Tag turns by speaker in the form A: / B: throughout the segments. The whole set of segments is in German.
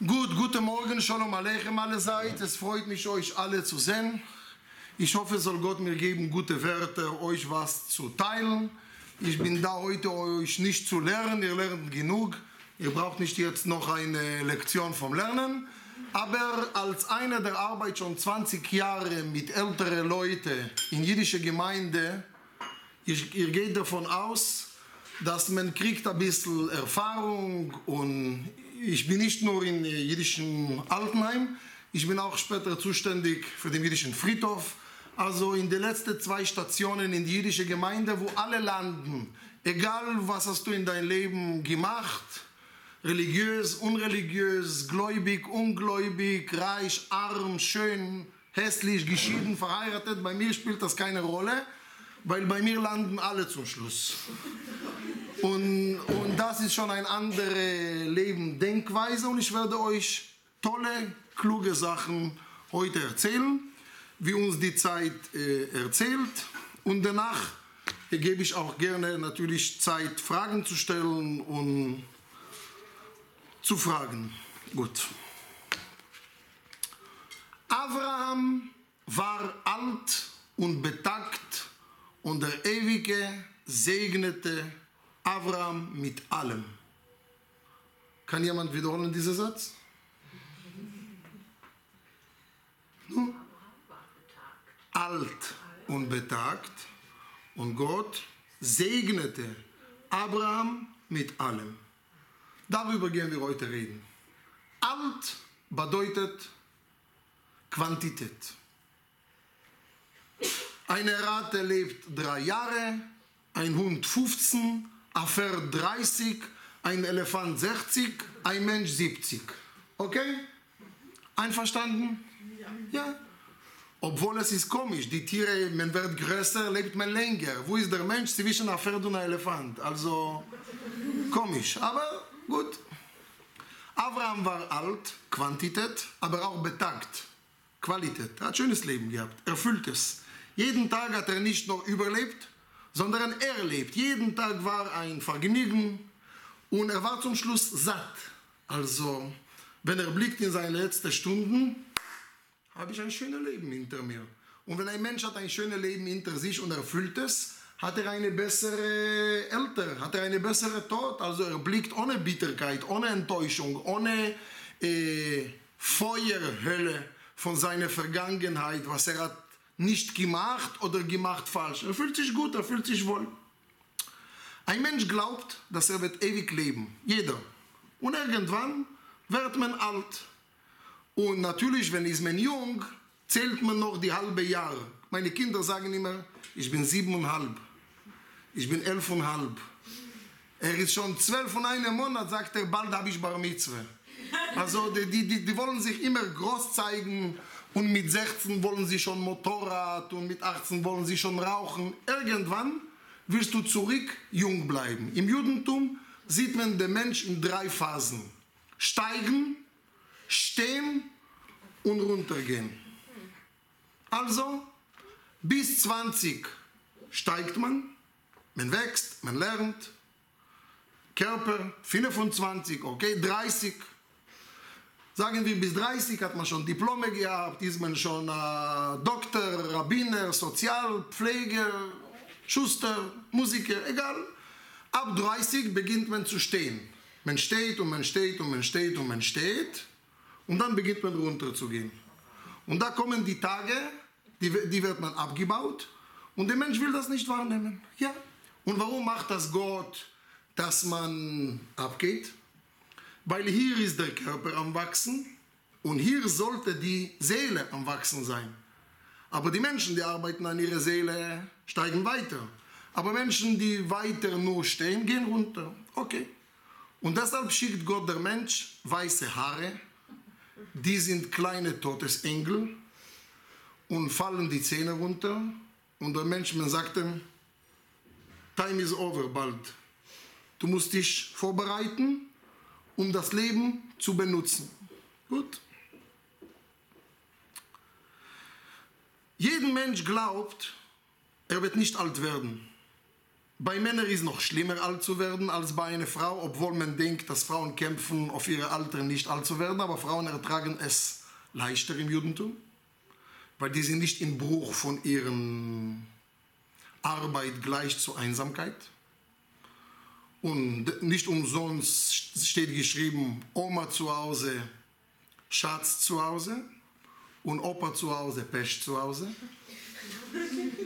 A: Gut, guten Morgen, Shalom Aleichem allerseits. Es freut mich, euch alle zu sehen. Ich hoffe, soll Gott mir geben, gute Werte, euch was zu teilen. Ich bin da heute, euch nicht zu lernen. Ihr lernt genug. Ihr braucht nicht jetzt noch eine Lektion vom Lernen. Aber als einer der Arbeit schon 20 Jahre mit älteren Leuten in jüdischer Gemeinde, ihr, ihr geht davon aus, dass man kriegt ein bisschen Erfahrung und ich bin nicht nur in jüdischen Altenheim, ich bin auch später zuständig für den jüdischen Friedhof. Also in den letzten zwei Stationen in die jüdische Gemeinde, wo alle landen, egal was hast du in deinem Leben gemacht, religiös, unreligiös, gläubig, ungläubig, reich, arm, schön, hässlich, geschieden, verheiratet, bei mir spielt das keine Rolle, weil bei mir landen alle zum Schluss. Und, und das ist schon eine andere Leben, Denkweise und ich werde euch tolle, kluge Sachen heute erzählen, wie uns die Zeit äh, erzählt. Und danach gebe ich auch gerne natürlich Zeit, Fragen zu stellen und zu fragen. Gut. Abraham war alt und betagt und der Ewige segnete Abraham mit allem. Kann jemand wiederholen diesen Satz? Hm? Alt und betagt und Gott segnete Abraham mit allem. Darüber gehen wir heute reden. Alt bedeutet Quantität. Eine Ratte lebt drei Jahre, ein Hund 15, Pferd 30, ein Elefant 60, ein Mensch 70. Okay? Einverstanden? Ja. Obwohl es ist komisch, die Tiere, man wird größer, lebt man länger. Wo ist der Mensch zwischen Pferd und einem Elefant? Also komisch, aber gut. Abraham war alt, Quantität, aber auch betagt, Qualität. Er hat ein schönes Leben gehabt, erfülltes. Jeden Tag hat er nicht nur überlebt, sondern er lebt. Jeden Tag war ein Vergnügen und er war zum Schluss satt. Also, wenn er blickt in seine letzten Stunden, habe ich ein schönes Leben hinter mir. Und wenn ein Mensch hat ein schönes Leben hinter sich und erfüllt es, hat er eine bessere Älter, hat er eine bessere Tod. Also er blickt ohne Bitterkeit, ohne Enttäuschung, ohne äh, Feuerhölle von seiner Vergangenheit, was er hat nicht gemacht oder gemacht falsch. Er fühlt sich gut, er fühlt sich wohl. Ein Mensch glaubt, dass er wird ewig leben. Jeder. Und irgendwann wird man alt. Und natürlich, wenn ist man jung, zählt man noch die halbe Jahre. Meine Kinder sagen immer, ich bin siebeneinhalb. Ich bin elfeinhalb. Er ist schon zwölf und einen Monat, sagt er, bald habe ich Bar Mitzvah. Also die, die, die wollen sich immer groß zeigen und mit 16 wollen sie schon Motorrad und mit 18 wollen sie schon rauchen. Irgendwann wirst du zurück jung bleiben. Im Judentum sieht man den Mensch in drei Phasen. Steigen, stehen und runtergehen. Also bis 20 steigt man, man wächst, man lernt. Körper 25, okay, 30 Sagen wir, bis 30 hat man schon Diplome gehabt, ist man schon äh, Doktor, Rabbiner, Sozialpfleger, Schuster, Musiker, egal. Ab 30 beginnt man zu stehen. Man steht und man steht und man steht und man steht und dann beginnt man runterzugehen. Und da kommen die Tage, die, die wird man abgebaut und der Mensch will das nicht wahrnehmen. Ja. Und warum macht das Gott, dass man abgeht? Weil hier ist der Körper am Wachsen und hier sollte die Seele am Wachsen sein. Aber die Menschen, die arbeiten an ihrer Seele, steigen weiter. Aber Menschen, die weiter nur stehen, gehen runter. Okay. Und deshalb schickt Gott der Mensch weiße Haare, die sind kleine Todesengel und fallen die Zähne runter. Und der Mensch, man sagt ihm, time is over bald. Du musst dich vorbereiten um das Leben zu benutzen. Gut. Jeden Mensch glaubt, er wird nicht alt werden. Bei Männern ist es noch schlimmer, alt zu werden als bei einer Frau, obwohl man denkt, dass Frauen kämpfen, auf ihre Alter nicht alt zu werden, aber Frauen ertragen es leichter im Judentum, weil die sind nicht im Bruch von ihren Arbeit gleich zur Einsamkeit. Und nicht umsonst steht geschrieben, Oma zu Hause, Schatz zu Hause und Opa zu Hause, Pech zu Hause.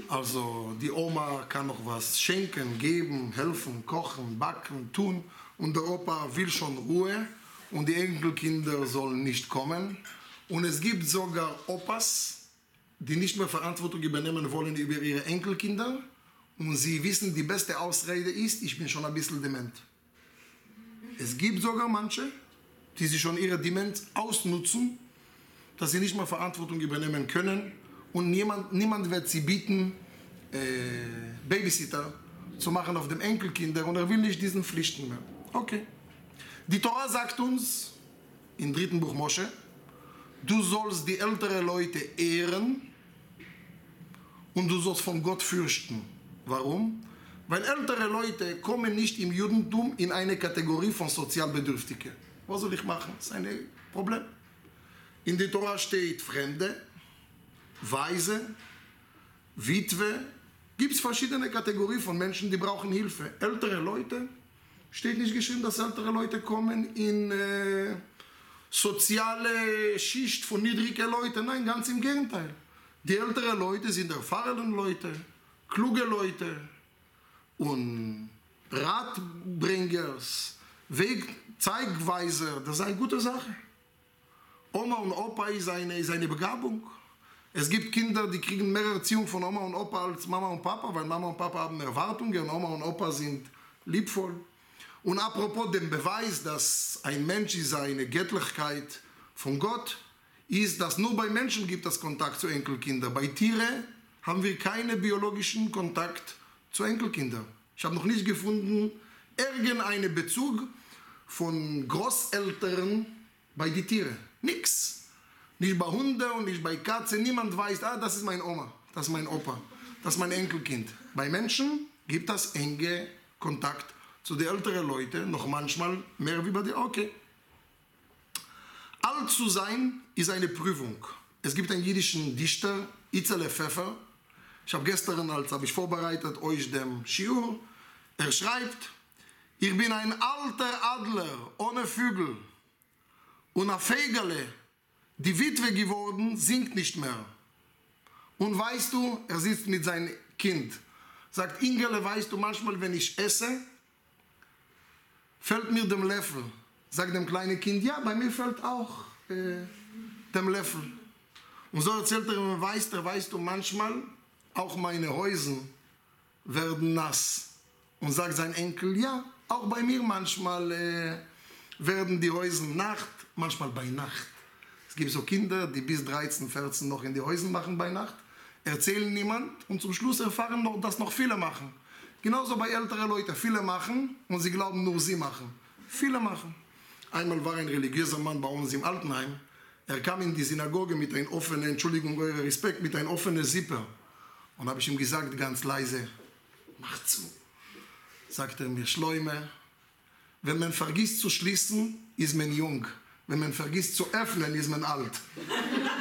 A: Also die Oma kann noch was schenken, geben, helfen, kochen, backen, tun. Und der Opa will schon Ruhe und die Enkelkinder sollen nicht kommen. Und es gibt sogar Opas, die nicht mehr Verantwortung übernehmen wollen über ihre Enkelkinder. Und sie wissen, die beste Ausrede ist, ich bin schon ein bisschen dement. Es gibt sogar manche, die sich schon ihre Demenz ausnutzen, dass sie nicht mehr Verantwortung übernehmen können und niemand, niemand wird sie bieten, äh, Babysitter zu machen auf dem Enkelkinder und er will nicht diesen Pflichten mehr. Okay. Die Torah sagt uns im dritten Buch Mosche, du sollst die älteren Leute ehren und du sollst von Gott fürchten. Warum? Weil ältere Leute kommen nicht im Judentum in eine Kategorie von Sozialbedürftigen. Was soll ich machen? Das ist ein Problem. In der Torah steht Fremde, Weise, Witwe. Gibt es verschiedene Kategorien von Menschen, die brauchen Hilfe. Ältere Leute, steht nicht geschrieben, dass ältere Leute kommen in äh, soziale Schicht von niedrigen Leuten. Nein, ganz im Gegenteil. Die älteren Leute sind erfahrene Leute, kluge Leute und Ratbringers, Wegzeigweiser. Das ist eine gute Sache. Oma und Opa ist eine, ist eine Begabung. Es gibt Kinder, die kriegen mehr Erziehung von Oma und Opa als Mama und Papa, weil Mama und Papa haben Erwartungen und Oma und Opa sind liebvoll. Und apropos dem Beweis, dass ein Mensch ist eine Göttlichkeit von Gott, ist, dass nur bei Menschen gibt es Kontakt zu Enkelkindern. Bei Tieren haben wir keinen biologischen Kontakt zu Enkelkindern. Ich habe noch nicht gefunden, irgendeinen Bezug von Großeltern bei den Tieren. Nix. Nicht bei Hunden und nicht bei Katzen. Niemand weiß, ah, das ist meine Oma, das ist mein Opa, das ist mein Enkelkind. Bei Menschen gibt es enge Kontakt zu den älteren Leuten, noch manchmal mehr wie bei dir. Okay. Alt zu sein ist eine Prüfung. Es gibt einen jüdischen Dichter, Itzele Pfeffer. Ich habe gestern, als habe ich vorbereitet, euch dem Shiur. Er schreibt, ich bin ein alter Adler ohne Flügel und ein Fegele, die Witwe geworden, singt nicht mehr. Und weißt du, er sitzt mit seinem Kind. Sagt, Ingele, weißt du, manchmal, wenn ich esse, fällt mir dem Löffel. Sagt dem kleinen Kind, ja, bei mir fällt auch äh, dem Löffel. Und so erzählt er mir, weißt du, weißt du, manchmal auch meine Häusen werden nass. Und sagt sein Enkel, ja, auch bei mir manchmal äh, werden die Häusen Nacht, manchmal bei Nacht. Es gibt so Kinder, die bis 13, 14 noch in die Häusen machen bei Nacht, erzählen niemand und zum Schluss erfahren noch, dass noch viele machen. Genauso bei älteren Leuten, viele machen und sie glauben nur sie machen. Viele machen. Einmal war ein religiöser Mann bei uns im Altenheim. Er kam in die Synagoge mit einem offenen, Entschuldigung, euer Respekt, mit einem offenen Zipper. Und habe ich ihm gesagt, ganz leise, mach zu. Sagt er mir, Schleume, wenn man vergisst zu schließen, ist man jung. Wenn man vergisst zu öffnen, ist man alt.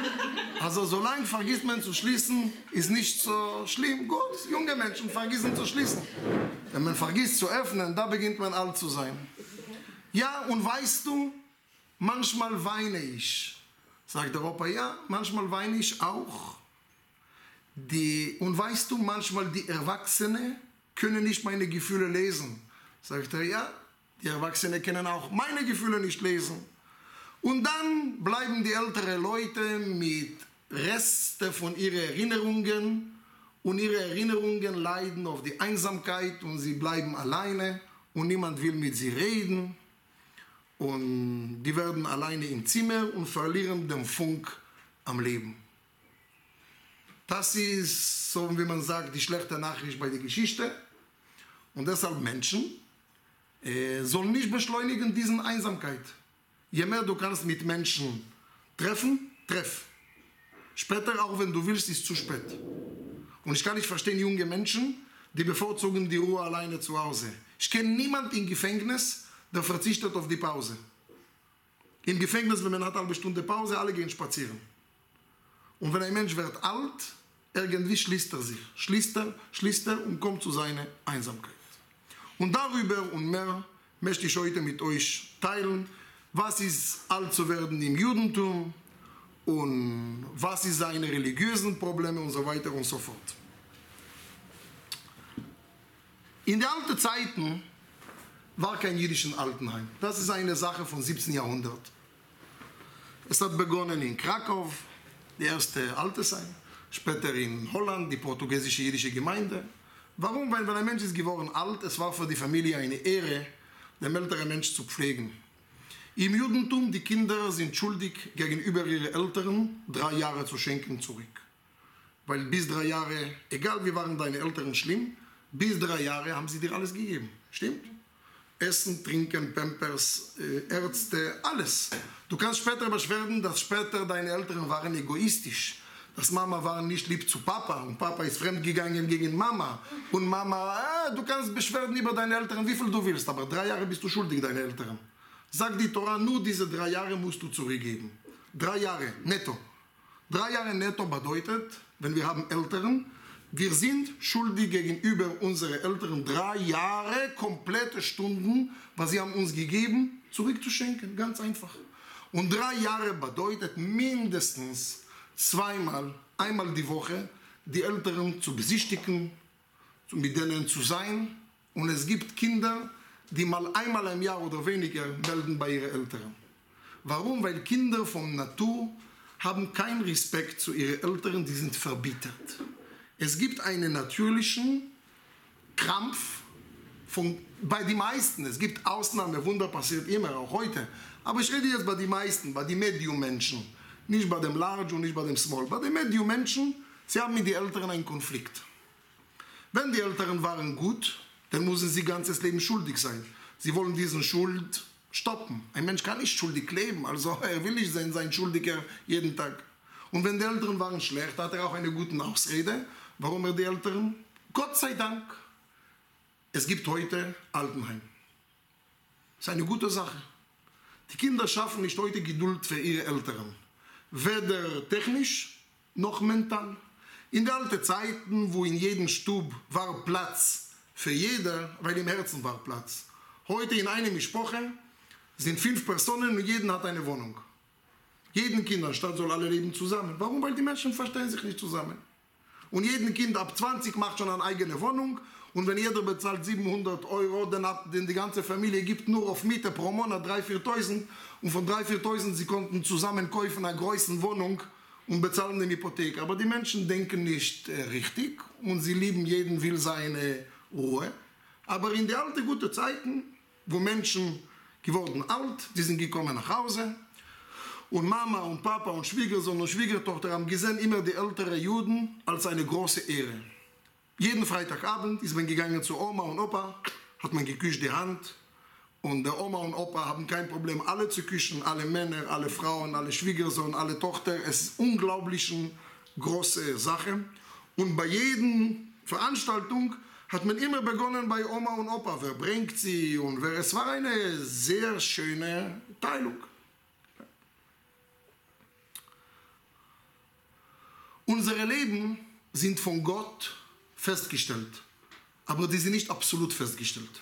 A: Also solange vergisst man zu schließen, ist nicht so schlimm. Gut, junge Menschen vergessen zu schließen. Wenn man vergisst zu öffnen, da beginnt man alt zu sein. Ja, und weißt du, manchmal weine ich. Sagt der Opa, ja, manchmal weine ich auch. Die, und weißt du, manchmal die Erwachsenen können nicht meine Gefühle lesen. Sagt er, ja, die Erwachsenen können auch meine Gefühle nicht lesen. Und dann bleiben die älteren Leute mit Resten von ihren Erinnerungen und ihre Erinnerungen leiden auf die Einsamkeit und sie bleiben alleine und niemand will mit sie reden. Und die werden alleine im Zimmer und verlieren den Funk am Leben. Das ist, so wie man sagt, die schlechte Nachricht bei der Geschichte. Und deshalb Menschen äh, sollen nicht beschleunigen diesen Einsamkeit. Je mehr du kannst mit Menschen treffen, treff. Später, auch wenn du willst, ist zu spät. Und ich kann nicht verstehen, junge Menschen, die bevorzugen die Ruhe alleine zu Hause. Ich kenne niemanden im Gefängnis, der verzichtet auf die Pause. Im Gefängnis, wenn man hat eine halbe Stunde Pause, alle gehen spazieren. Und wenn ein Mensch wird alt, irgendwie schließt er sich. Schließt er, schließt er und kommt zu seiner Einsamkeit. Und darüber und mehr möchte ich heute mit euch teilen, was ist alt zu werden im Judentum und was ist seine religiösen Probleme und so weiter und so fort. In den alten Zeiten war kein jüdischen Altenheim. Das ist eine Sache vom 17. Jahrhundert. Es hat begonnen in Krakau, die erste Altersheim, später in Holland, die portugiesische jüdische Gemeinde. Warum? Weil wenn ein Mensch ist geworden alt, es war für die Familie eine Ehre, den älteren Mensch zu pflegen. Im Judentum, die Kinder sind schuldig, gegenüber ihren Eltern drei Jahre zu schenken zurück. Weil bis drei Jahre, egal wie waren deine Eltern schlimm, bis drei Jahre haben sie dir alles gegeben. Stimmt? Essen, Trinken, Pampers, äh, Ärzte, alles. Du kannst später beschweren, dass später deine Eltern waren egoistisch. Dass Mama war nicht lieb zu Papa und Papa ist fremdgegangen gegen Mama. Und Mama, ah, du kannst beschweren über deine Eltern, wie viel du willst, aber drei Jahre bist du schuldig, deine Eltern. Sagt die Torah, nur diese drei Jahre musst du zurückgeben. Drei Jahre netto. Drei Jahre netto bedeutet, wenn wir haben Eltern, wir sind schuldig gegenüber unseren Eltern drei Jahre komplette Stunden, was sie haben uns gegeben, zurückzuschenken. Ganz einfach. Und drei Jahre bedeutet mindestens zweimal, einmal die Woche, die Eltern zu besichtigen, mit denen zu sein. Und es gibt Kinder, die mal einmal im Jahr oder weniger melden bei ihren Eltern. Warum? Weil Kinder von Natur haben keinen Respekt zu ihren Eltern, die sind verbittert. Es gibt einen natürlichen Krampf von, bei den meisten. Es gibt Ausnahmen, Wunder passiert immer, auch heute. Aber ich rede jetzt bei den meisten, bei den Medium-Menschen. Nicht bei dem Large und nicht bei dem Small. Bei den Medium-Menschen, sie haben mit den Eltern einen Konflikt. Wenn die Eltern waren gut, dann müssen sie ganzes Leben schuldig sein. Sie wollen diesen Schuld stoppen. Ein Mensch kann nicht schuldig leben, also er will nicht sein, sein Schuldiger jeden Tag. Und wenn die Eltern waren schlecht, hat er auch eine gute Ausrede Warum er die Eltern? Gott sei Dank, es gibt heute Altenheim. Das ist eine gute Sache. Die Kinder schaffen nicht heute Geduld für ihre Eltern. Weder technisch noch mental. In den alten Zeiten, wo in jedem Stub war Platz für jeder, weil im Herzen war Platz. Heute in einem Sprache sind fünf Personen und jeder hat eine Wohnung. Jeden Kinderstadt soll alle leben zusammen. Warum? Weil die Menschen verstehen sich nicht zusammen. Und jeden Kind ab 20 macht schon eine eigene Wohnung. Und wenn jeder bezahlt 700 Euro, dann hat denn die ganze Familie gibt nur auf Miete pro Monat 3.000, 4.000. Und von 3.000, 4.000 sie konnten zusammen kaufen eine größere Wohnung und bezahlen eine Hypothek. Aber die Menschen denken nicht äh, richtig und sie lieben jeden will seine Ruhe. Aber in den alten guten Zeiten, wo Menschen geworden alt, die sind gekommen nach Hause, und Mama und Papa und Schwiegersohn und Schwiegertochter haben gesehen immer die älteren Juden als eine große Ehre. Jeden Freitagabend ist man gegangen zu Oma und Opa, hat man geküsst die Hand. Und der Oma und Opa haben kein Problem, alle zu küssen, alle Männer, alle Frauen, alle Schwiegersohn, alle Tochter. Es ist unglaublich eine große Sache. Und bei jeder Veranstaltung hat man immer begonnen bei Oma und Opa. Wer bringt sie? Und wer, es war eine sehr schöne Teilung. Unsere Leben sind von Gott festgestellt, aber die sind nicht absolut festgestellt.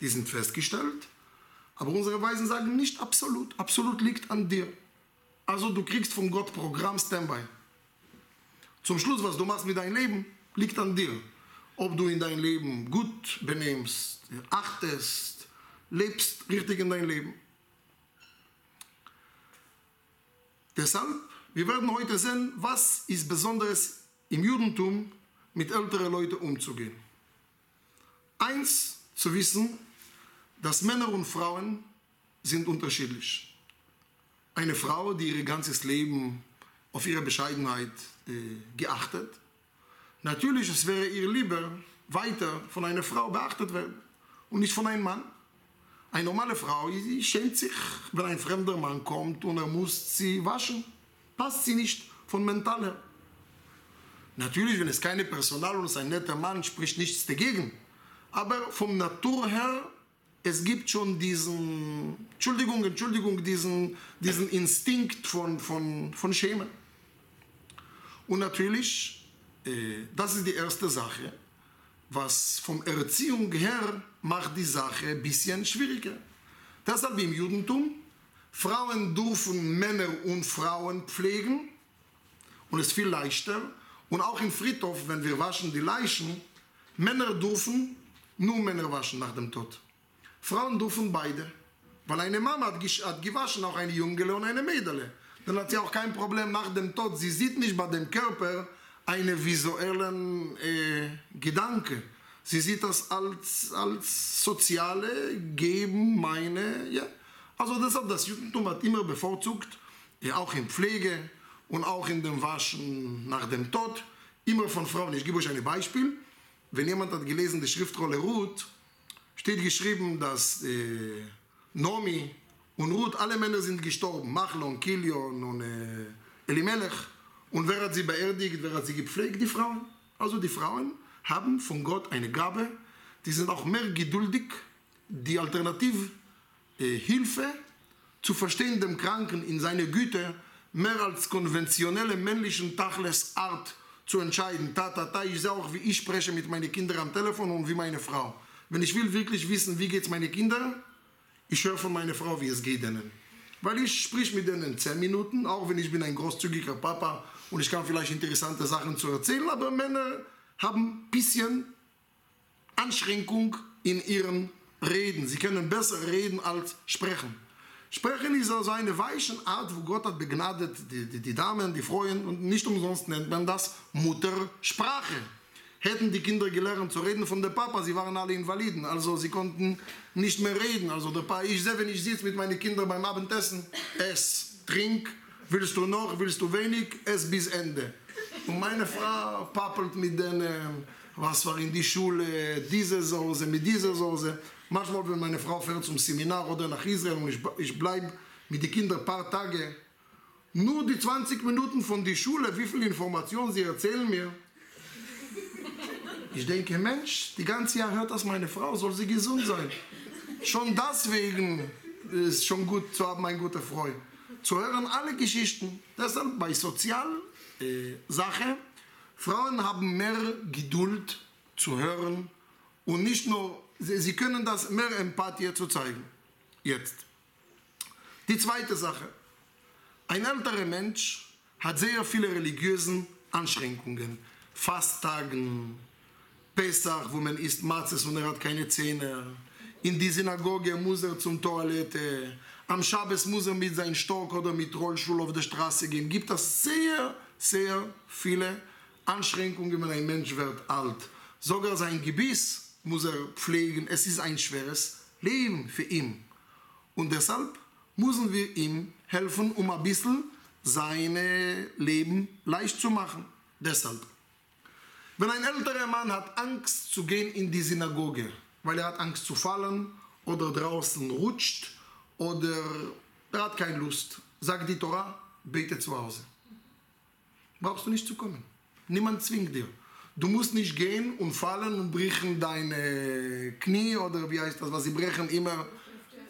A: Die sind festgestellt, aber unsere Weisen sagen nicht absolut. Absolut liegt an dir. Also du kriegst von Gott Programm Standby. Zum Schluss, was du machst mit deinem Leben, liegt an dir. Ob du in dein Leben gut benimmst, achtest, lebst richtig in dein Leben. Deshalb wir werden heute sehen, was ist besonderes im Judentum mit älteren Leuten umzugehen. Eins zu wissen, dass Männer und Frauen sind unterschiedlich. Eine Frau, die ihr ganzes Leben auf ihre Bescheidenheit äh, geachtet, natürlich es wäre ihr lieber weiter von einer Frau beachtet werden und nicht von einem Mann. Eine normale Frau, die schämt sich, wenn ein fremder Mann kommt und er muss sie waschen passt sie nicht von mental her. Natürlich, wenn es keine Personal und es ein netter Mann, spricht nichts dagegen. Aber vom Natur her, es gibt schon diesen, Entschuldigung, Entschuldigung, diesen, diesen Instinkt von, von, von Schämen. Und natürlich, äh, das ist die erste Sache, was vom Erziehung her macht die Sache ein bisschen schwieriger. Deshalb im Judentum, Frauen dürfen Männer und Frauen pflegen und es ist viel leichter. Und auch im Friedhof, wenn wir waschen die Leichen, Männer dürfen nur Männer waschen nach dem Tod. Frauen dürfen beide. Weil eine Mama hat, hat gewaschen, auch eine Jungele und eine Mädele. Dann hat sie auch kein Problem nach dem Tod. Sie sieht nicht bei dem Körper einen visuellen äh, Gedanke. Sie sieht das als, als soziale Geben, meine, ja. Also deshalb, das Judentum hat immer bevorzugt, ja, auch in Pflege und auch in dem Waschen nach dem Tod, immer von Frauen. Ich gebe euch ein Beispiel. Wenn jemand hat gelesen, die Schriftrolle Ruth, steht geschrieben, dass äh, Nomi und Ruth, alle Männer sind gestorben. Machlon, Kilion und äh, Elimelech. Und wer hat sie beerdigt, wer hat sie gepflegt? Die Frauen. Also die Frauen haben von Gott eine Gabe. Die sind auch mehr geduldig, die Alternative äh, zu verstehen dem Kranken in seine Güte mehr als konventionelle männlichen Tachles Art zu entscheiden. Ta, ta, ta, ich sehe auch, wie ich spreche mit meinen Kindern am Telefon und wie meine Frau. Wenn ich will wirklich wissen, wie geht es meinen Kindern, ich höre von meiner Frau, wie es geht ihnen. Weil ich sprich mit denen zehn Minuten, auch wenn ich bin ein großzügiger Papa und ich kann vielleicht interessante Sachen zu erzählen, aber Männer haben ein bisschen Anschränkung in ihren Reden. Sie können besser reden als sprechen. Sprechen ist also eine weiche Art, wo Gott hat begnadet die, die, die Damen, die Frauen und nicht umsonst nennt man das Muttersprache. Hätten die Kinder gelernt zu reden von der Papa, sie waren alle Invaliden, also sie konnten nicht mehr reden. Also der Papa, ich sehe, wenn ich sitze mit meinen Kindern beim Abendessen, ess, trink, willst du noch, willst du wenig, ess bis Ende. Und meine Frau pappelt mit denen, was war in die Schule, diese Soße, mit dieser Soße. Manchmal, wenn meine Frau fährt zum Seminar oder nach Israel und ich, ich bleibe mit den Kindern ein paar Tage, nur die 20 Minuten von der Schule, wie viel Informationen sie erzählen mir. Ich denke, Mensch, die ganze Jahr hört das meine Frau, soll sie gesund sein. Schon deswegen ist schon gut zu haben, mein guter Freund. Zu hören alle Geschichten. Deshalb bei Sozialsache, äh, Frauen haben mehr Geduld zu hören und nicht nur Sie, können das mehr Empathie zu zeigen. Jetzt. Die zweite Sache. Ein älterer Mensch hat sehr viele religiöse Anschränkungen. Fasttagen, Pesach, wo man isst Matzes und er hat keine Zähne. In die Synagoge muss er zum Toilette. Am Schabbes muss er mit seinem Stock oder mit Rollstuhl auf der Straße gehen. Gibt es sehr, sehr viele Anschränkungen, wenn ein Mensch wird alt. Sogar sein Gebiss muss er pflegen. Es ist ein schweres Leben für ihn. Und deshalb müssen wir ihm helfen, um ein bisschen sein Leben leicht zu machen. Deshalb. Wenn ein älterer Mann hat Angst zu gehen in die Synagoge, weil er hat Angst zu fallen oder draußen rutscht oder er hat keine Lust, sagt die Torah, bete zu Hause. Brauchst du nicht zu kommen. Niemand zwingt dir. Du musst nicht gehen und fallen und brechen deine Knie oder wie heißt das, was sie brechen immer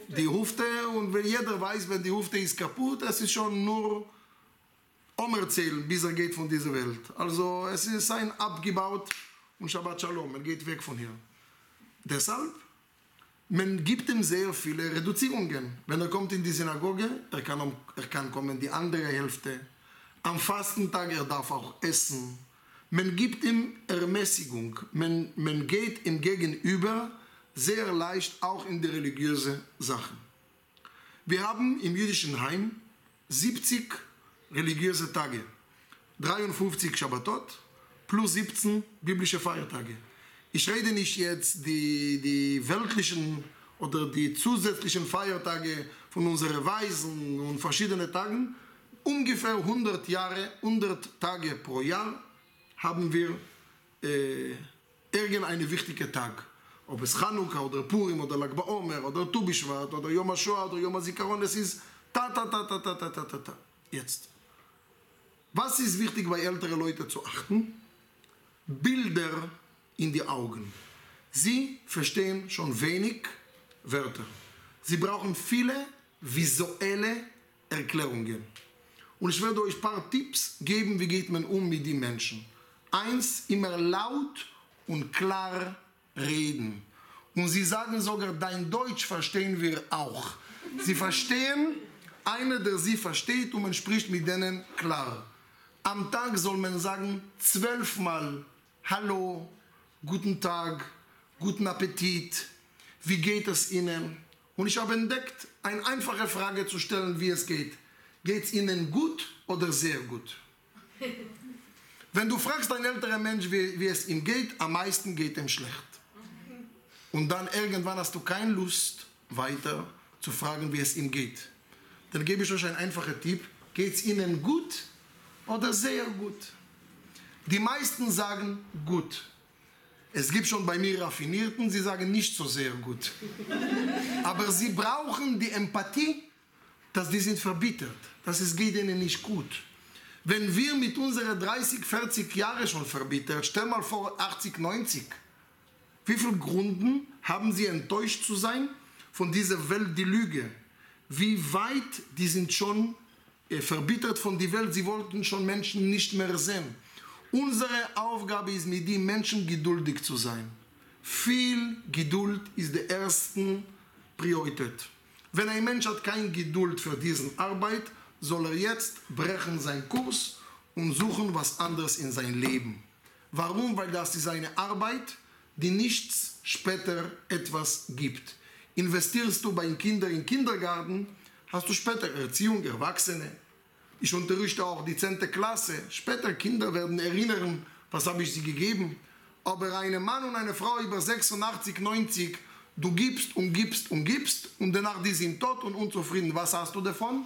A: die Hüfte und wenn jeder weiß, wenn die Hüfte ist kaputt, es ist schon nur umerzählen, bis er geht von dieser Welt. Also es ist ein abgebaut und Shabbat Shalom, er geht weg von hier. Deshalb, man gibt ihm sehr viele Reduzierungen. Wenn er kommt in die Synagoge, er kann, er kann kommen die andere Hälfte. Am Fastentag, er darf auch essen. Man gibt ihm Ermäßigung, man, man geht ihm gegenüber sehr leicht auch in die religiöse Sachen. Wir haben im jüdischen Heim 70 religiöse Tage, 53 Shabbatot plus 17 biblische Feiertage. Ich rede nicht jetzt die, die weltlichen oder die zusätzlichen Feiertage von unseren Weisen und verschiedenen Tagen. Ungefähr 100 Jahre, 100 Tage pro Jahr haben wir äh, irgendeinen wichtigen Tag. Ob es Chanukka oder Purim oder Lag BaOmer oder Tu Bishvat oder Yom HaShoah oder Yom HaZikaron, es ist ta ta ta ta ta ta ta ta ta. Jetzt. Was ist wichtig bei älteren Leuten zu achten? Bilder in die Augen. Sie verstehen schon wenig Wörter. Sie brauchen viele visuelle Erklärungen. Und ich werde euch ein paar Tipps geben, wie geht man um mit den Menschen. Eins, immer laut und klar reden. Und sie sagen sogar, dein Deutsch verstehen wir auch. Sie verstehen, einer, der sie versteht und man spricht mit denen klar. Am Tag soll man sagen zwölfmal Hallo, guten Tag, guten Appetit, wie geht es Ihnen? Und ich habe entdeckt, eine einfache Frage zu stellen, wie es geht. Geht es Ihnen gut oder sehr gut? Wenn du fragst einen älteren Mensch, wie, wie es ihm geht, am meisten geht ihm schlecht. Und dann irgendwann hast du keine Lust, weiter zu fragen, wie es ihm geht. Dann gebe ich euch einen einfachen Tipp. Geht es Ihnen gut oder sehr gut? Die meisten sagen gut. Es gibt schon bei mir Raffinierten, sie sagen nicht so sehr gut. Aber sie brauchen die Empathie, dass die sind verbittert, dass es geht ihnen nicht gut. Wenn wir mit unseren 30, 40 Jahren schon verbittert, stell mal vor 80, 90. Wie viele Gründen haben sie enttäuscht zu sein von dieser Welt, die Lüge? Wie weit die sind schon äh, verbittert von der Welt, sie wollten schon Menschen nicht mehr sehen. Unsere Aufgabe ist, mit den Menschen geduldig zu sein. Viel Geduld ist die erste Priorität. Wenn ein Mensch hat keine Geduld für diese Arbeit, soll er jetzt brechen seinen Kurs und suchen was anderes in sein Leben. Warum? Weil das ist eine Arbeit, die nichts später etwas gibt. Investierst du bei Kindern im Kindergarten, hast du später Erziehung, Erwachsene, ich unterrichte auch die 10. Klasse. Später Kinder werden erinnern, was habe ich sie gegeben. Aber ein Mann und eine Frau über 86, 90, du gibst und gibst und gibst und danach die sind tot und unzufrieden. Was hast du davon?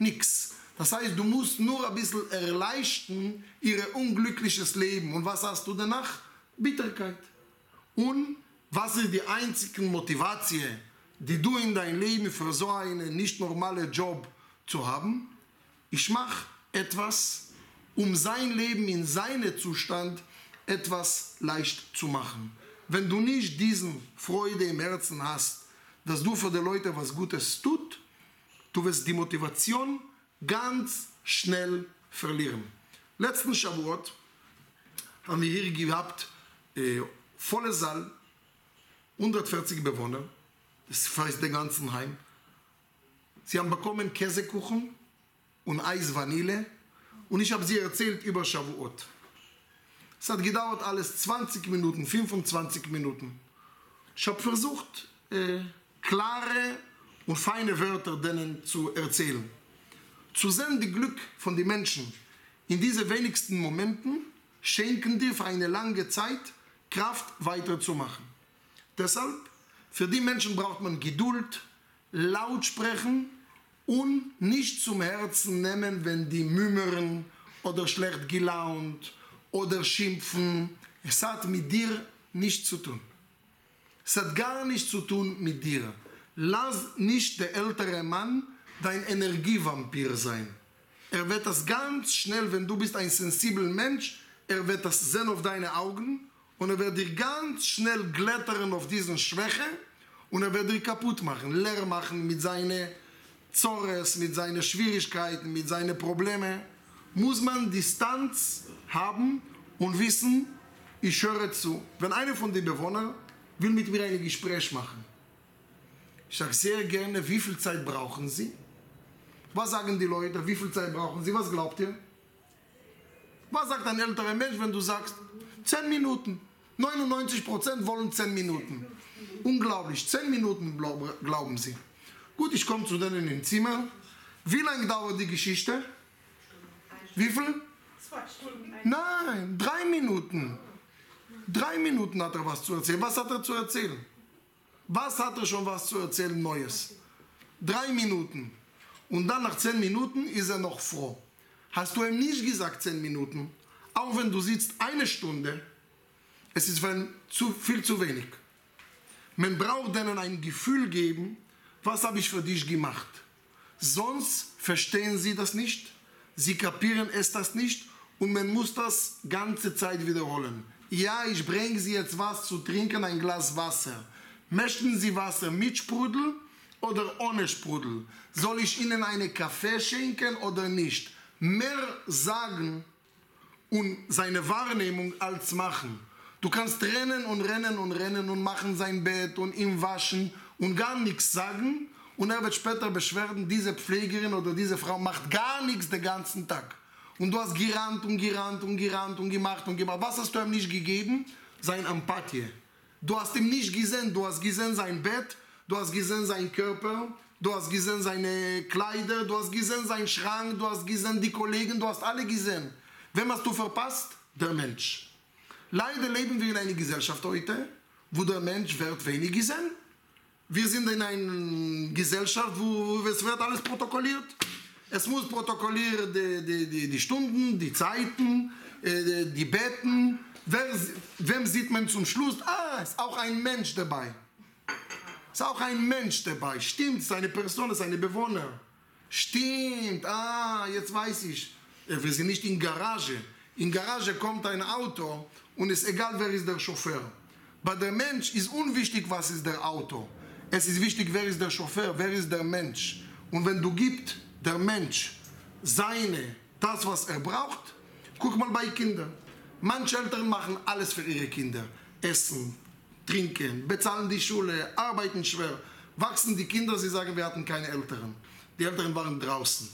A: Nix. Das heißt, du musst nur ein bisschen erleichtern ihr unglückliches Leben. Und was hast du danach? Bitterkeit. Und was ist die einzige Motivation, die du in dein Leben für so einen nicht normalen Job zu haben? Ich mache etwas, um sein Leben in seinem Zustand etwas leicht zu machen. Wenn du nicht diesen Freude im Herzen hast, dass du für die Leute was Gutes tut, du wirst die Motivation ganz schnell verlieren. Letzten Shavuot haben wir hier gehabt, äh, volle Saal, 140 Bewohner, das heißt den ganzen Heim. Sie haben bekommen Käsekuchen, und Eis Vanille und ich habe sie erzählt über Shavuot. Es hat gedauert alles 20 Minuten, 25 Minuten. Ich habe versucht, äh, klare und feine Wörter denen zu erzählen. Zu sehen die Glück von den Menschen in diese wenigsten Momenten schenken dir für eine lange Zeit Kraft weiterzumachen. Deshalb, für die Menschen braucht man Geduld, laut sprechen und nicht zum Herzen nehmen, wenn die mümmeln oder schlecht gelaunt oder schimpfen. Es hat mit dir nichts zu tun. Es hat gar nichts zu tun mit dir. Lass nicht der ältere Mann dein Energievampir sein. Er wird das ganz schnell, wenn du bist ein sensibler Mensch, er wird das sehen auf deine Augen und er wird dir ganz schnell glättern auf diesen Schwäche und er wird dir kaputt machen, leer machen mit seinen Zorres, mit seinen Schwierigkeiten, mit seinen Problemen, muss man Distanz haben und wissen, ich höre zu. Wenn einer von den Bewohnern will mit mir ein Gespräch machen, ich sage sehr gerne, wie viel Zeit brauchen Sie? Was sagen die Leute, wie viel Zeit brauchen Sie? Was glaubt ihr? Was sagt ein älterer Mensch, wenn du sagst, 10 Minuten? 99% wollen 10 Minuten. Unglaublich, 10 Minuten glauben sie. Gut, ich komme zu denen im Zimmer. Wie lange dauert die Geschichte? Wie viel? Zwei Stunden. Nein, drei Minuten. Drei Minuten hat er was zu erzählen. Was hat er zu erzählen? Was hat er schon was zu erzählen Neues? Drei Minuten. Und dann nach zehn Minuten ist er noch froh. Hast du ihm nicht gesagt zehn Minuten? Auch wenn du sitzt eine Stunde, es ist zu, viel zu wenig. Man braucht denen ein Gefühl geben, was habe ich für dich gemacht? Sonst verstehen sie das nicht, sie kapieren es das nicht und man muss das ganze Zeit wiederholen. ja, ich bringe Sie jetzt was zu trinken, ein Glas Wasser. Möchten Sie Wasser mit Sprudel oder ohne Sprudel? Soll ich Ihnen einen Kaffee schenken oder nicht? Mehr sagen und seine Wahrnehmung als machen. Du kannst rennen und rennen und rennen und machen sein Bett und ihm waschen und gar nichts sagen und er wird später beschweren, diese Pflegerin oder diese Frau macht gar nichts den ganzen Tag. Und du hast gerannt und gerannt und gerannt und gemacht und gemacht. Was hast du ihm nicht gegeben? Sein Empathie. Du hast ihm nicht gesehen. Du hast gesehen sein Bett, du hast gesehen sein Körper, du hast gesehen seine Kleider, du hast gesehen seinen Schrank, du hast gesehen die Kollegen, du hast alle gesehen. Wem hast du verpasst? Der Mensch. Leider leben wir in einer Gesellschaft heute, wo der Mensch wird wenig gesehen. Wir sind in einer Gesellschaft, wo es wird alles protokolliert. Es muss protokollieren die, die, die, die Stunden, die Zeiten, äh, die Betten. Wer, wem sieht man zum Schluss? Ah, ist auch ein Mensch dabei. Ist auch ein Mensch dabei. Stimmt, ist eine Person, ist eine Bewohner. Stimmt, ah, jetzt weiß ich. Wir sind nicht in Garage. In Garage kommt ein Auto und es ist egal, wer ist der Chauffeur. Bei der Mensch ist unwichtig, was ist der Auto. Es ist wichtig, wer ist der Chauffeur, wer ist der Mensch. Und wenn du gibst der Mensch seine, das, was er braucht, guck mal bei Kindern. Manche Eltern machen alles für ihre Kinder. Essen, trinken, bezahlen die Schule, arbeiten schwer. Wachsen die Kinder, sie sagen, wir hatten keine Eltern. Die Eltern waren draußen.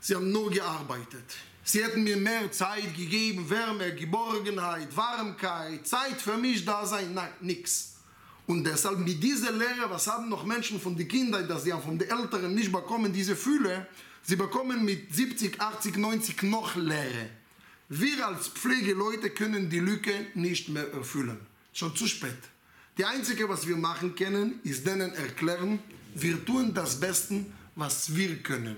A: Sie haben nur gearbeitet. Sie hätten mir mehr Zeit gegeben, Wärme, Geborgenheit, Warmkeit, Zeit für mich da sein, nein, nix. Und deshalb mit dieser Lehre, was haben noch Menschen von der Kindheit, dass sie von den Älteren nicht bekommen, diese Fühle, sie bekommen mit 70, 80, 90 noch Lehre. Wir als Pflegeleute können die Lücke nicht mehr erfüllen. Schon zu spät. Die Einzige, was wir machen können, ist denen erklären, wir tun das Beste, was wir können.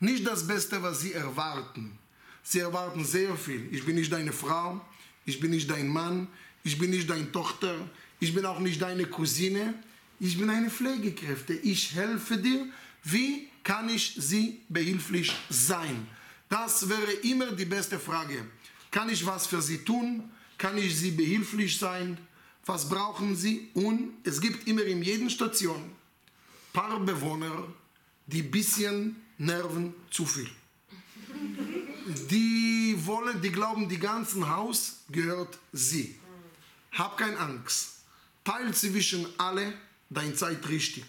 A: Nicht das Beste, was sie erwarten. Sie erwarten sehr viel. Ich bin nicht deine Frau, ich bin nicht dein Mann, ich bin nicht deine Tochter, ich bin auch nicht deine Cousine, ich bin eine Pflegekräfte. Ich helfe dir. Wie kann ich sie behilflich sein? Das wäre immer die beste Frage. Kann ich was für sie tun? Kann ich sie behilflich sein? Was brauchen sie? Und es gibt immer in jeder Station paar Bewohner, die ein bisschen Nerven zu viel. Die wollen, die glauben, die ganze Haus gehört sie. Hab keine Angst. Teil zwischen alle deine Zeit richtig.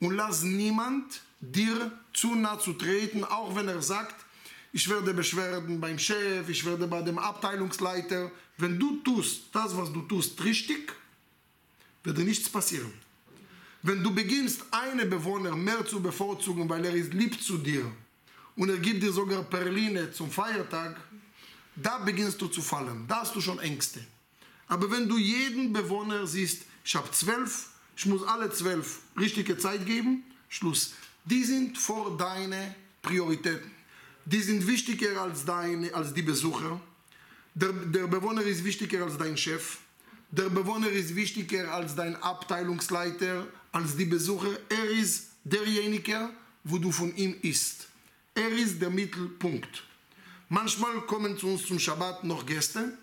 A: Und lass niemand dir zu nah zu treten, auch wenn er sagt, ich werde Beschwerden beim Chef, ich werde bei dem Abteilungsleiter. Wenn du tust das, was du tust, richtig, wird nichts passieren. Wenn du beginnst, einen Bewohner mehr zu bevorzugen, weil er ist lieb zu dir und er gibt dir sogar Perline zum Feiertag, da beginnst du zu fallen. Da hast du schon Ängste. Aber wenn du jeden Bewohner siehst, ich habe zwölf, ich muss alle zwölf richtige Zeit geben, Schluss. Die sind vor deine Prioritäten. Die sind wichtiger als, deine, als die Besucher. Der, der Bewohner ist wichtiger als dein Chef. Der Bewohner ist wichtiger als dein Abteilungsleiter, als die Besucher. Er ist derjenige, wo du von ihm isst. Er ist der Mittelpunkt. Manchmal kommen zu uns zum Schabbat noch Gäste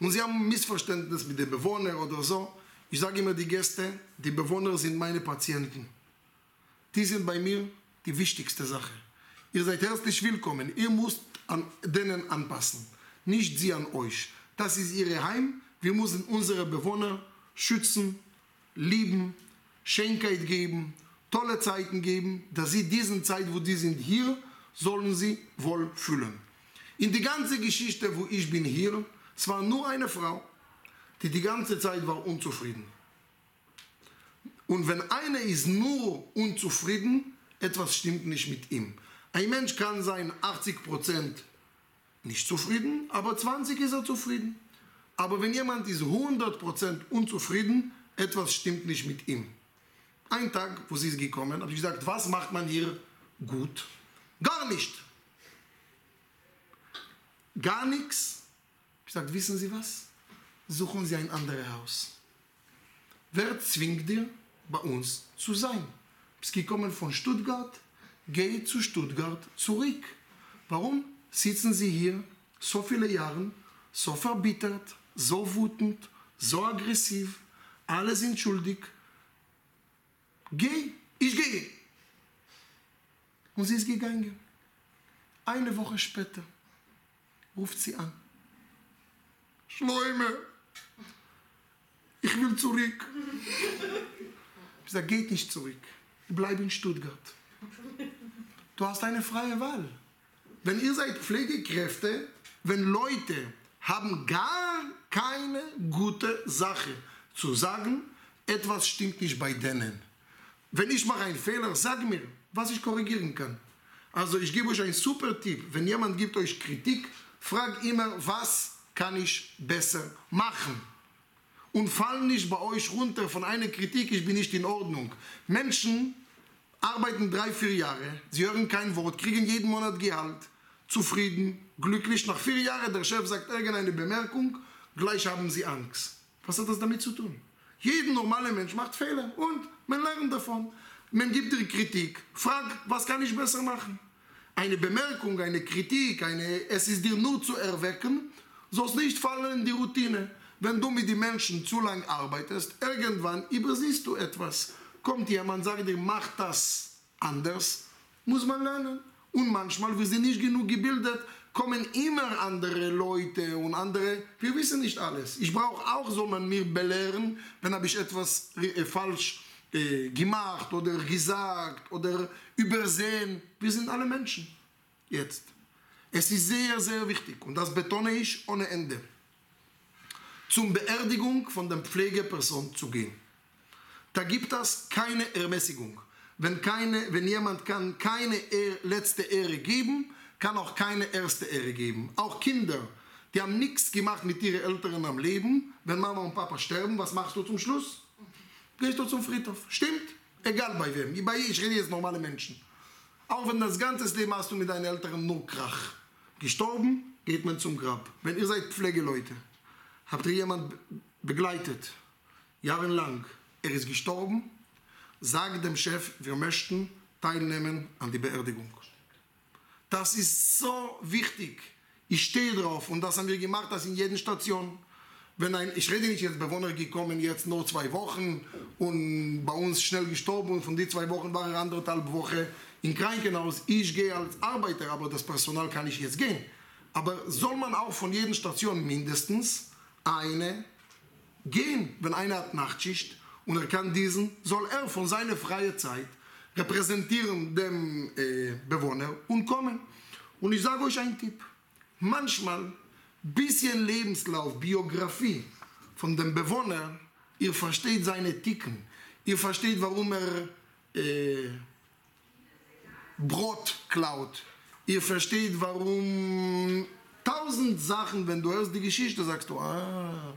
A: und sie haben ein Missverständnis mit den Bewohnern oder so. Ich sage immer die Gäste, die Bewohner sind meine Patienten. Die sind bei mir die wichtigste Sache. Ihr seid herzlich willkommen. Ihr müsst an denen anpassen, nicht sie an euch. Das ist ihr Heim. Wir müssen unsere Bewohner schützen, lieben, Schenkheit geben, tolle Zeiten geben, dass sie diesen Zeit, wo die sind hier, sollen sie wohl fühlen. In die ganze Geschichte, wo ich bin hier, es war nur eine Frau, die die ganze Zeit war unzufrieden. Und wenn einer ist nur unzufrieden, etwas stimmt nicht mit ihm. Ein Mensch kann sein 80% nicht zufrieden, aber 20 ist er zufrieden. Aber wenn jemand ist 100% unzufrieden, etwas stimmt nicht mit ihm. Ein Tag, wo sie ist gekommen, habe ich gesagt, was macht man hier gut? Gar nicht. Gar nichts sagt, wissen Sie was? Suchen Sie ein anderes Haus. Wer zwingt dir, bei uns zu sein? Bist gekommen von Stuttgart, geh zu Stuttgart zurück. Warum sitzen Sie hier so viele Jahre, so verbittert, so wütend, so aggressiv, alle sind schuldig. Geh, ich gehe. Und sie ist gegangen. Eine Woche später ruft sie an. Schleume, ich will zurück. Ich sage, geht nicht zurück. Bleib in Stuttgart. Du hast eine freie Wahl. Wenn ihr seid Pflegekräfte, wenn Leute haben gar keine gute Sache zu sagen, etwas stimmt nicht bei denen. Wenn ich mache einen Fehler, sag mir, was ich korrigieren kann. Also ich gebe euch einen super Tipp. Wenn jemand gibt euch Kritik, fragt immer, was kann ich besser machen? Und fall nicht bei euch runter von einer Kritik, ich bin nicht in Ordnung. Menschen arbeiten drei, vier Jahre, sie hören kein Wort, kriegen jeden Monat Gehalt, zufrieden, glücklich. Nach vier Jahren, der Chef sagt irgendeine Bemerkung, gleich haben sie Angst. Was hat das damit zu tun? Jeder normale Mensch macht Fehler und man lernt davon. Man gibt dir Kritik, frag, was kann ich besser machen? Eine Bemerkung, eine Kritik, eine, es ist dir nur zu erwecken, soll es nicht fallen in die Routine. Wenn du mit den Menschen zu lang arbeitest, irgendwann übersiehst du etwas. Kommt jemand, sagt dir, mach das anders, muss man lernen. Und manchmal, wir sind nicht genug gebildet, kommen immer andere Leute und andere, wir wissen nicht alles. Ich brauche auch, soll man mir belehren, wenn habe ich etwas äh, falsch äh, gemacht oder gesagt oder übersehen. Wir sind alle Menschen. Jetzt. Es ist sehr, sehr wichtig und das betone ich ohne Ende. Zum Beerdigung von der Pflegeperson zu gehen. Da gibt es keine Ermäßigung. Wenn, keine, wenn jemand kann keine letzte Ehre geben, kann auch keine erste Ehre geben. Auch Kinder, die haben nichts gemacht mit ihren Eltern am Leben. Wenn Mama und Papa sterben, was machst du zum Schluss? Gehst du zum Friedhof. Stimmt? Egal bei wem. Bei ich rede jetzt normale Menschen. Auch wenn das ganze Leben hast du mit deinen Eltern nur Krach. Gestorben, geht man zum Grab. Wenn ihr seid Pflegeleute, habt ihr jemanden begleitet, jahrelang, er ist gestorben, sagt dem Chef, wir möchten teilnehmen an die Beerdigung. Das ist so wichtig. Ich stehe drauf und das haben wir gemacht, das in jeder Station. Wenn ein, ich rede nicht jetzt, Bewohner gekommen jetzt nur zwei Wochen und bei uns schnell gestorben und von den zwei Wochen war er anderthalb Wochen im Krankenhaus. Ich gehe als Arbeiter, aber das Personal kann ich jetzt gehen. Aber soll man auch von jeder Station mindestens eine gehen, wenn einer hat Nachtschicht und er kann diesen, soll er von seiner freien Zeit repräsentieren dem äh, Bewohner und kommen. Und ich sage euch einen Tipp. Manchmal bisschen Lebenslauf, Biografie von dem Bewohner, ihr versteht seine Ticken. Ihr versteht, warum er äh, Brot klaut. Ihr versteht, warum tausend Sachen, wenn du hörst die Geschichte, sagst du, ah,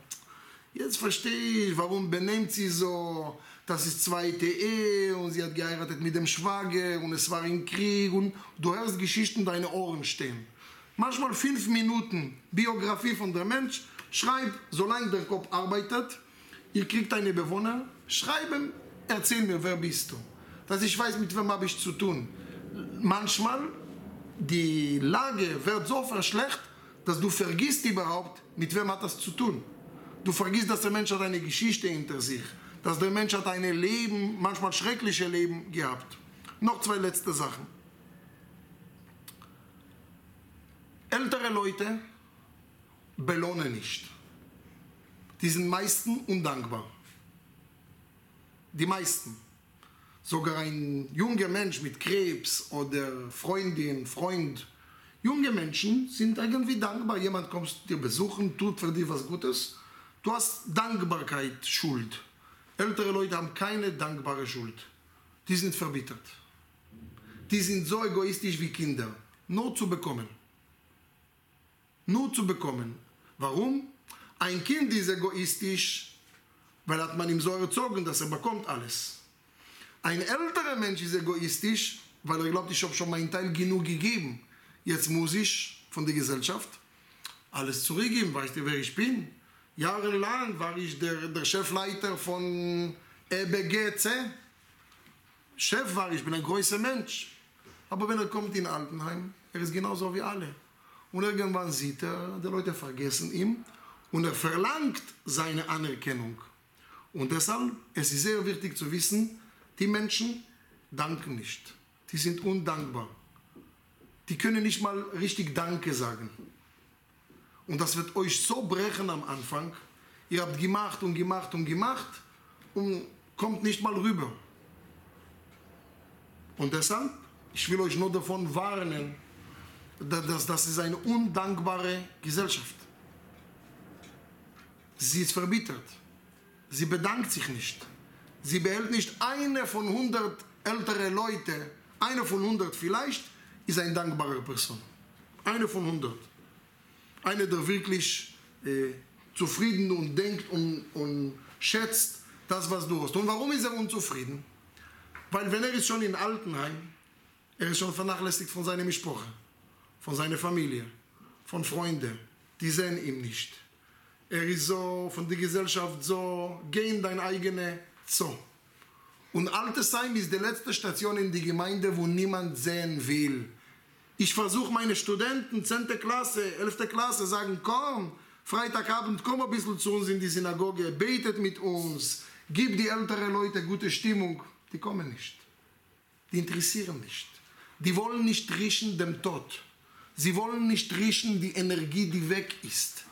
A: Jetzt verstehe ich, warum benimmt sie so. Das ist zweite Ehe und sie hat geheiratet mit dem Schwager und es war ein Krieg und du hörst Geschichten, deine Ohren stehen. Manchmal fünf Minuten Biografie von der Mensch. Schreib, solange der Kopf arbeitet. Ihr kriegt eine Bewohner. Schreiben, erzähl mir, wer bist du. Dass ich weiß, mit wem habe ich zu tun. Manchmal die Lage wird so verschlecht, dass du vergisst überhaupt, mit wem hat das zu tun. Du vergisst, dass der Mensch hat eine Geschichte hinter sich. Dass der Mensch hat ein Leben, manchmal schreckliche Leben gehabt. Noch zwei letzte Sachen. Ältere Leute belohnen nicht. Die sind meisten undankbar. Die meisten. Sogar ein junger Mensch mit Krebs oder Freundin, Freund. Junge Menschen sind irgendwie dankbar. Jemand kommt dir besuchen, tut für dich was Gutes Du hast Dankbarkeit, Schuld. Ältere Leute haben keine dankbare Schuld. Die sind verbittert. Die sind so egoistisch wie Kinder. Nur zu bekommen. Nur zu bekommen. Warum? Ein Kind ist egoistisch, weil hat man ihm so erzogen, dass er bekommt alles. Ein älterer Mensch ist egoistisch, weil er glaubt, ich habe schon meinen Teil genug gegeben. Jetzt muss ich von der Gesellschaft alles zurückgeben. Weißt du, wer ich bin? Jahrelang war ich der, der Chefleiter von EBGC. Chef war ich, bin ein großer Mensch. Aber wenn er kommt in Altenheim, er ist genauso wie alle. Und irgendwann sieht er, die Leute vergessen ihn und er verlangt seine Anerkennung. Und deshalb, es ist sehr wichtig zu wissen, die Menschen danken nicht. Die sind undankbar. Die können nicht mal richtig Danke sagen. Und das wird euch so brechen am Anfang. Ihr habt gemacht und gemacht und gemacht und kommt nicht mal rüber. Und deshalb, ich will euch nur davon warnen, dass das ist eine undankbare Gesellschaft. Sie ist verbittert. Sie bedankt sich nicht. Sie behält nicht eine von 100 ältere Leute, eine von 100 vielleicht, ist eine dankbare Person. Eine von 100. Eine, der wirklich äh, zufrieden und denkt und, und schätzt das, was du hast. Und warum ist er unzufrieden? Weil wenn er ist schon in Altenheim, er ist schon vernachlässigt von seiner Mischproche, von seiner Familie, von Freunden, die sehen ihn nicht. Er ist so von der Gesellschaft so, geh in dein eigenes Zoo. Und Altersheim ist die letzte Station in die Gemeinde, wo niemand sehen will. Ich versuche meine Studenten, 10. Klasse, 11. Klasse, sagen, komm, Freitagabend, komm ein bisschen zu uns in die Synagoge, betet mit uns, gib die älteren Leute gute Stimmung. Die kommen nicht. Die interessieren nicht. Die wollen nicht riechen dem Tod. Sie wollen nicht riechen die Energie, die weg ist.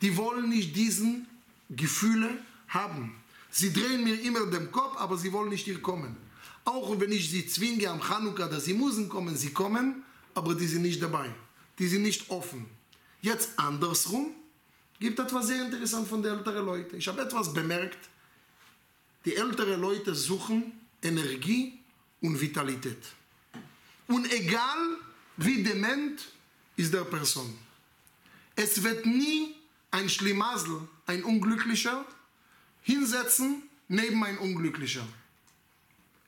A: Die wollen nicht diesen Gefühle haben. Sie drehen mir immer den Kopf, aber sie wollen nicht hier kommen. Auch wenn ich sie zwinge am Chanukka, dass sie müssen kommen, sie kommen, aber die sind nicht dabei. Die sind nicht offen. Jetzt andersrum gibt etwas sehr interessant von den älteren Leuten. Ich habe etwas bemerkt. Die älteren Leute suchen Energie und Vitalität. Und egal wie dement ist der Person. Es wird nie ein Schlimasel, ein Unglücklicher, hinsetzen neben ein Unglücklicher.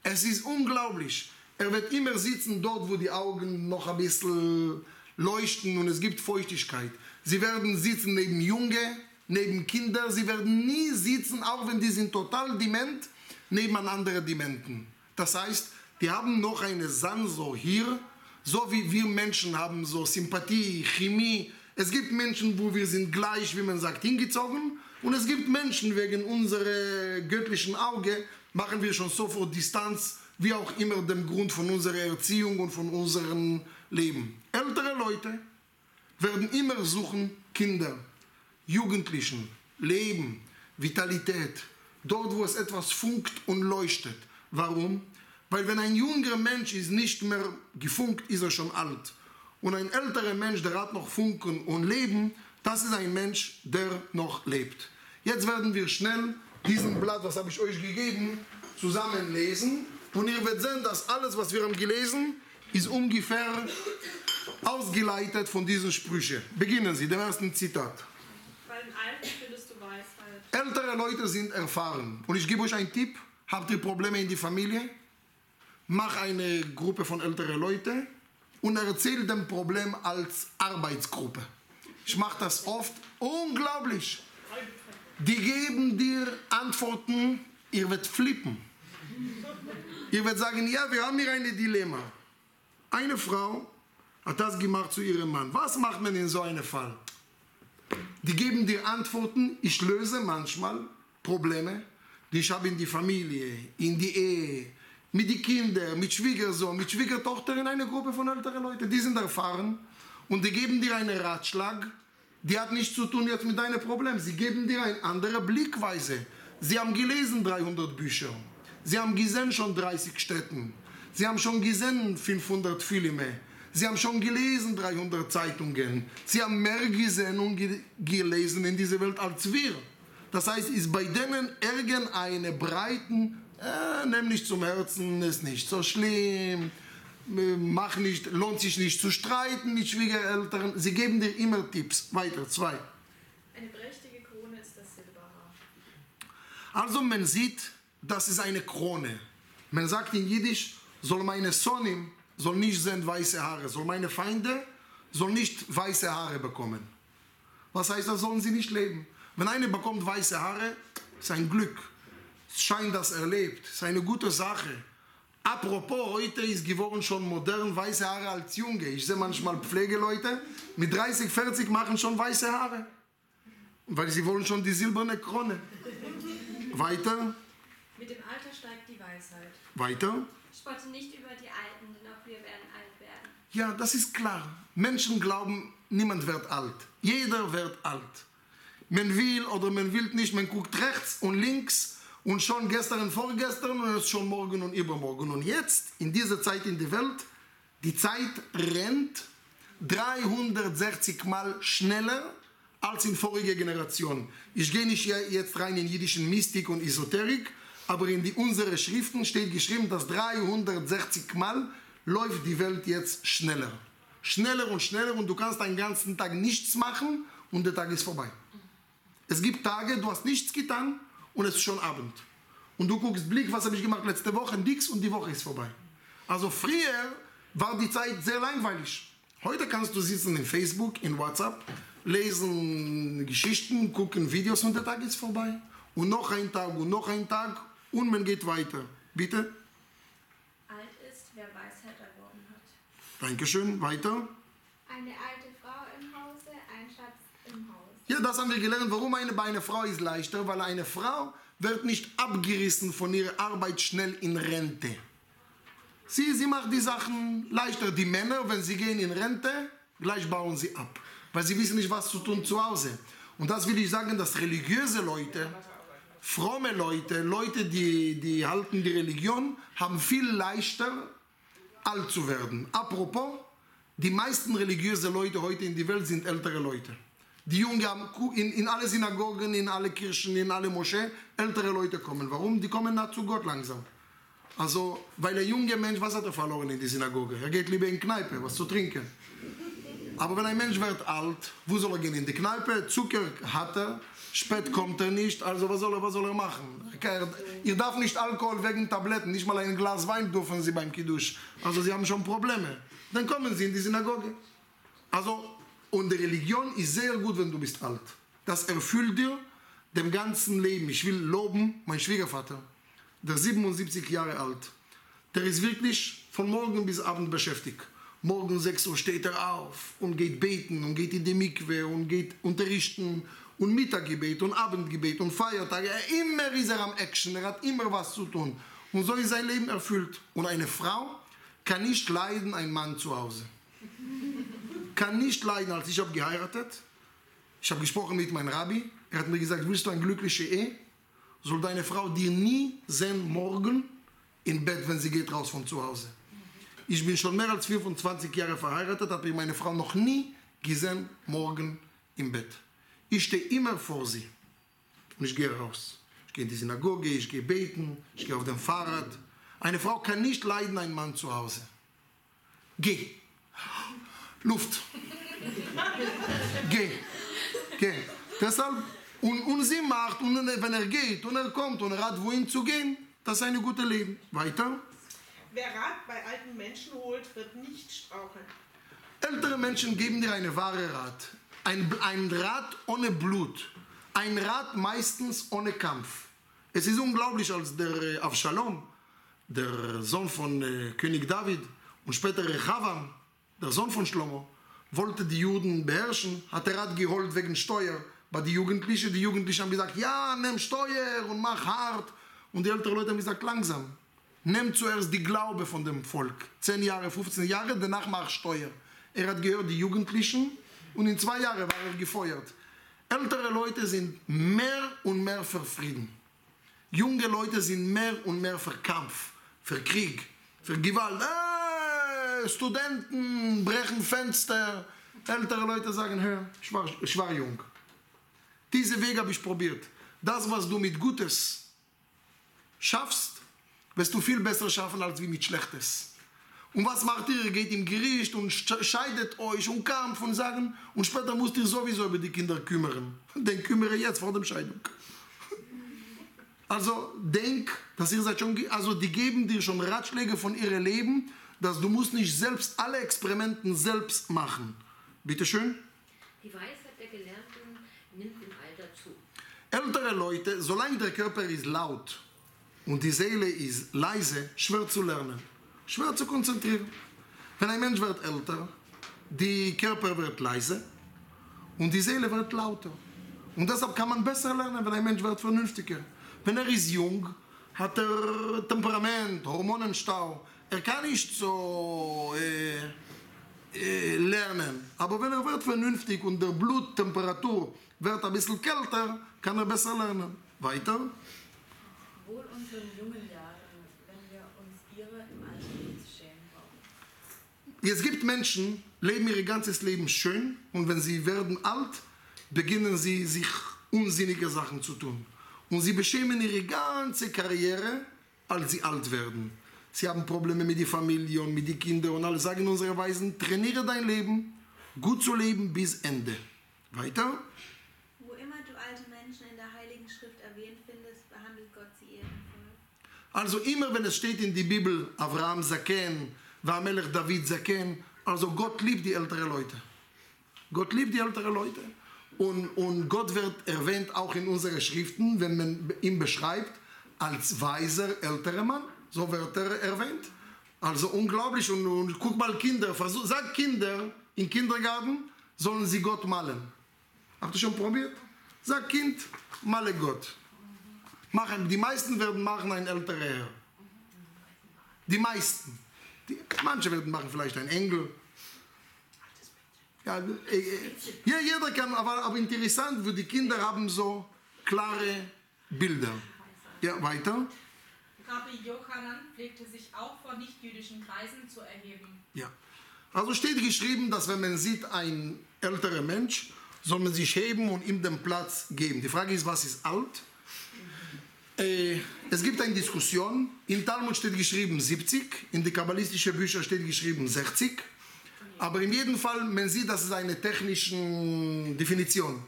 A: Es ist unglaublich. Er wird immer sitzen dort, wo die Augen noch ein bisschen leuchten und es gibt Feuchtigkeit. Sie werden sitzen neben Junge, neben Kinder. Sie werden nie sitzen, auch wenn die sind total dement, neben anderen Dementen. Das heißt, die haben noch eine Sansor hier, so wie wir Menschen haben so Sympathie, Chemie. Es gibt Menschen, wo wir sind gleich, wie man sagt, hingezogen. Und es gibt Menschen, wegen unserer göttlichen Auge, machen wir schon sofort Distanz, wie auch immer dem Grund von unserer Erziehung und von unserem Leben. Ältere Leute werden immer suchen Kinder, Jugendlichen, Leben, Vitalität, dort wo es etwas funkt und leuchtet. Warum? Weil wenn ein junger Mensch ist nicht mehr gefunkt, ist er schon alt. Und ein älterer Mensch, der hat noch Funken und Leben, das ist ein Mensch, der noch lebt. Jetzt werden wir schnell diesen Blatt, was habe ich euch gegeben, zusammenlesen. Und ihr werdet sehen, dass alles, was wir haben gelesen, ist ungefähr ausgeleitet von diesen Sprüchen. Beginnen Sie, dem ersten Zitat.
B: Bei den Alten findest du Weisheit.
A: Ältere Leute sind erfahren. Und ich gebe euch einen Tipp. Habt ihr Probleme in die Familie? Mach eine Gruppe von älteren Leuten und erzähl dem Problem als Arbeitsgruppe. Ich mache das oft. Unglaublich. Die geben dir Antworten, ihr werdet flippen. Ihr werdet sagen, ja, wir haben hier ein Dilemma. Eine Frau hat das gemacht zu ihrem Mann. Was macht man in so einem Fall? Die geben dir Antworten. Ich löse manchmal Probleme, die ich habe in die Familie, in die Ehe, mit den Kindern, mit Schwiegersohn, mit Schwiegertochter in einer Gruppe von älteren Leuten. Die sind erfahren und die geben dir einen Ratschlag. Die hat nichts zu tun jetzt mit deinem Problem. Sie geben dir eine andere Blickweise. Sie haben gelesen 300 Bücher. Sie haben gesehen schon 30 Städten. Sie haben schon gesehen 500 Filme. Sie haben schon gelesen 300 Zeitungen. Sie haben mehr gesehen und ge gelesen in dieser Welt als wir. Das heißt, ist bei denen irgendeine breiten, äh, nimm nicht zum Herzen, ist nicht so schlimm, mach nicht, lohnt sich nicht zu streiten mit Schwiegereltern. Sie geben dir immer Tipps. Weiter, zwei.
B: Eine prächtige Krone ist das Silberhaar.
A: Also man sieht, das ist eine Krone. Man sagt in Jiddisch, soll meine Sohn soll nicht sehen weiße Haare, soll meine Feinde soll nicht weiße Haare bekommen. Was heißt das, sollen sie nicht leben? Wenn einer bekommt weiße Haare, ist ein Glück. Es scheint, dass er. Es ist eine gute Sache. Apropos, heute ist geworden schon modern weiße Haare als Junge. Ich sehe manchmal Pflegeleute mit 30, 40 machen schon weiße Haare. Weil sie wollen schon die silberne Krone. Weiter,
B: Mit dem Alter steigt die Weisheit.
A: weiter.
C: Spotte nicht über die Alten, denn auch wir werden alt werden.
A: Ja, das ist klar. Menschen glauben, niemand wird alt. Jeder wird alt. Man will oder man will nicht, man guckt rechts und links und schon gestern und vorgestern und es ist schon morgen und übermorgen. Und jetzt, in dieser Zeit in der Welt, die Zeit rennt 360 Mal schneller als in vorige Generationen. Ich gehe nicht jetzt rein in jüdischen Mystik und Esoterik, aber in die, unsere Schriften steht geschrieben, dass 360 Mal läuft die Welt jetzt schneller. Schneller und schneller und du kannst den ganzen Tag nichts machen und der Tag ist vorbei. Es gibt Tage, du hast nichts getan und es ist schon Abend. Und du guckst Blick, was habe ich gemacht letzte Woche, nix und die Woche ist vorbei. Also früher war die Zeit sehr langweilig. Heute kannst du sitzen in Facebook, in WhatsApp, lesen Geschichten, gucken Videos und der Tag ist vorbei. Und noch ein Tag und noch ein Tag und man geht weiter. Bitte?
C: Alt ist, wer Weisheit erworben hat.
A: Dankeschön. Weiter.
D: Eine alte Frau im Hause, ein Schatz im Haus.
A: Ja, das haben wir gelernt. Warum eine bei einer Frau ist leichter? Weil eine Frau wird nicht abgerissen von ihrer Arbeit schnell in Rente. Sie, sie macht die Sachen leichter. Die Männer, wenn sie gehen in Rente, gleich bauen sie ab. Weil sie wissen nicht, was zu tun zu Hause. Und das will ich sagen, dass religiöse Leute, fromme Leute, Leute, die, die halten die Religion, haben viel leichter alt zu werden. Apropos, die meisten religiöse Leute heute in der Welt sind ältere Leute. Die Jungen haben in, in alle Synagogen, in alle Kirchen, in alle Moscheen, ältere Leute kommen. Warum? Die kommen nah zu Gott langsam. Also, weil der junge Mensch, was hat er verloren in die Synagoge? Er geht lieber in Kneipe, was zu trinken. Aber wenn ein Mensch wird alt, wo soll er gehen? In die Kneipe? Zucker hat er, spät kommt er nicht, also was soll er, was soll er machen? Er, ihr darf nicht Alkohol wegen Tabletten, nicht mal ein Glas Wein dürfen sie beim Kiddush. Also sie haben schon Probleme. Dann kommen sie in die Synagoge. Also, und die Religion ist sehr gut, wenn du bist alt. Das erfüllt dir dem ganzen Leben. Ich will loben, mein Schwiegervater, der ist 77 Jahre alt. Der ist wirklich von morgen bis abend beschäftigt. Morgen 6 Uhr steht er auf und geht beten und geht in die Mikwe und geht unterrichten und Mittaggebet und Abendgebet und Feiertage. Er, immer ist er am Action, er hat immer was zu tun. Und so ist sein Leben erfüllt. Und eine Frau kann nicht leiden, ein Mann zu Hause. Kann nicht leiden, als ich habe geheiratet. Ich habe gesprochen mit meinem Rabbi. Er hat mir gesagt, willst du eine glückliche Ehe? Soll deine Frau dir nie sehen morgen im Bett, wenn sie geht raus von zu Hause. Ich bin schon mehr als 25 Jahre verheiratet, habe meine Frau noch nie gesehen morgen im Bett. Ich stehe immer vor sie und ich gehe raus. Ich gehe in die Synagoge, ich gehe beten, ich gehe auf dem Fahrrad. Eine Frau kann nicht leiden, ein Mann zu Hause. Geh. Luft. Geh. Geh. Deshalb, und, und sie macht, und wenn er geht und er kommt und er hat wohin zu gehen, das ist ein gutes Leben. Weiter.
E: Wer Rat bei alten Menschen holt, wird nicht straucheln.
A: Ältere Menschen geben dir eine wahre Rat. Ein, ein Rat ohne Blut. Ein Rat meistens ohne Kampf. Es ist unglaublich, als der äh, Avshalom, der Sohn von äh, König David und später Rechavam, der Sohn von Shlomo, wollte die Juden beherrschen, hat er Rat geholt wegen Steuer. Bei die Jugendlichen, die Jugendlichen haben gesagt, ja, nimm Steuer und mach hart. Und die älteren Leute haben gesagt, langsam. Nimm zuerst die Glaube von dem Volk. 10 Jahre, 15 Jahre, danach mach Steuer. Er hat gehört, die Jugendlichen, und in zwei Jahren war er gefeuert. Ältere Leute sind mehr und mehr für Frieden. Junge Leute sind mehr und mehr für Kampf, für Krieg, für Gewalt. Äh, Studenten brechen Fenster. Ältere Leute sagen, hör, ich war, ich war jung. Diese Wege habe ich probiert. Das, was du mit Gutes schaffst, wirst du viel besser schaffen als wie mit Schlechtes. Und was macht ihr? Ihr geht im Gericht und scheidet euch und Kampf und sagen, und später musst ihr sowieso über die Kinder kümmern. Dann kümmere jetzt vor dem Scheidung. Also denk, dass ihr seid schon, also die geben dir schon Ratschläge von ihrem Leben, dass du musst nicht selbst alle Experimenten selbst machen. Bitte schön.
F: Die Weisheit der Gelernten nimmt im Alter zu.
A: Ältere Leute, solange der Körper ist laut, und die Seele ist leise, schwer zu lernen, schwer zu konzentrieren. Wenn ein Mensch wird älter, die Körper wird leise und die Seele wird lauter. Und deshalb kann man besser lernen, wenn ein Mensch wird vernünftiger. Wenn er ist jung, hat er Temperament, Hormonenstau. Er kann nicht so äh, äh, lernen. Aber wenn er wird vernünftig und der Bluttemperatur wird ein bisschen kälter, kann er besser lernen. Weiter.
B: Wohl unseren jungen Jahren, wenn wir uns ihre im Alter nicht zu schämen brauchen.
A: Es gibt Menschen, leben ihr ganzes Leben schön und wenn sie werden alt, beginnen sie sich unsinnige Sachen zu tun. Und sie beschämen ihre ganze Karriere, als sie alt werden. Sie haben Probleme mit der Familie und mit den Kindern und alle sagen unsere Weisen, trainiere dein Leben, gut zu leben bis Ende. Weiter.
C: Wo immer du alte Menschen in der Heiligen Schrift erwähnt findest, behandelt Gott sie ehrenvoll.
A: Also immer wenn es steht in die Bibel, Abraham Zaken, Vamelech David Zaken, also Gott liebt die älteren Leute. Gott liebt die älteren Leute. Und, und Gott wird erwähnt auch in unseren Schriften, wenn man ihn beschreibt, als weiser älterer Mann. So wird er erwähnt. Also unglaublich. Und, und guck mal, Kinder, versuch, sag Kinder im Kindergarten, sollen sie Gott malen. Habt ihr schon probiert? Sag Kind, male Gott. Machen, die meisten werden machen ein älterer Herr. Die meisten. Die, manche werden machen vielleicht ein Engel. Ja, äh, äh, ja, jeder kann, aber, aber interessant, wo die Kinder haben so klare Bilder. Ja, weiter.
F: Rabbi Jochanan pflegte sich auch vor nichtjüdischen Kreisen zu erheben.
A: Ja. Also steht geschrieben, dass wenn man sieht, ein älterer Mensch, soll man sich heben und ihm den Platz geben. Die Frage ist, was ist alt? Äh, es gibt eine Diskussion. In Talmud steht geschrieben 70, in die kabbalistischen Büchern steht geschrieben 60. Aber in jedem Fall, man sieht, das ist eine technische Definition.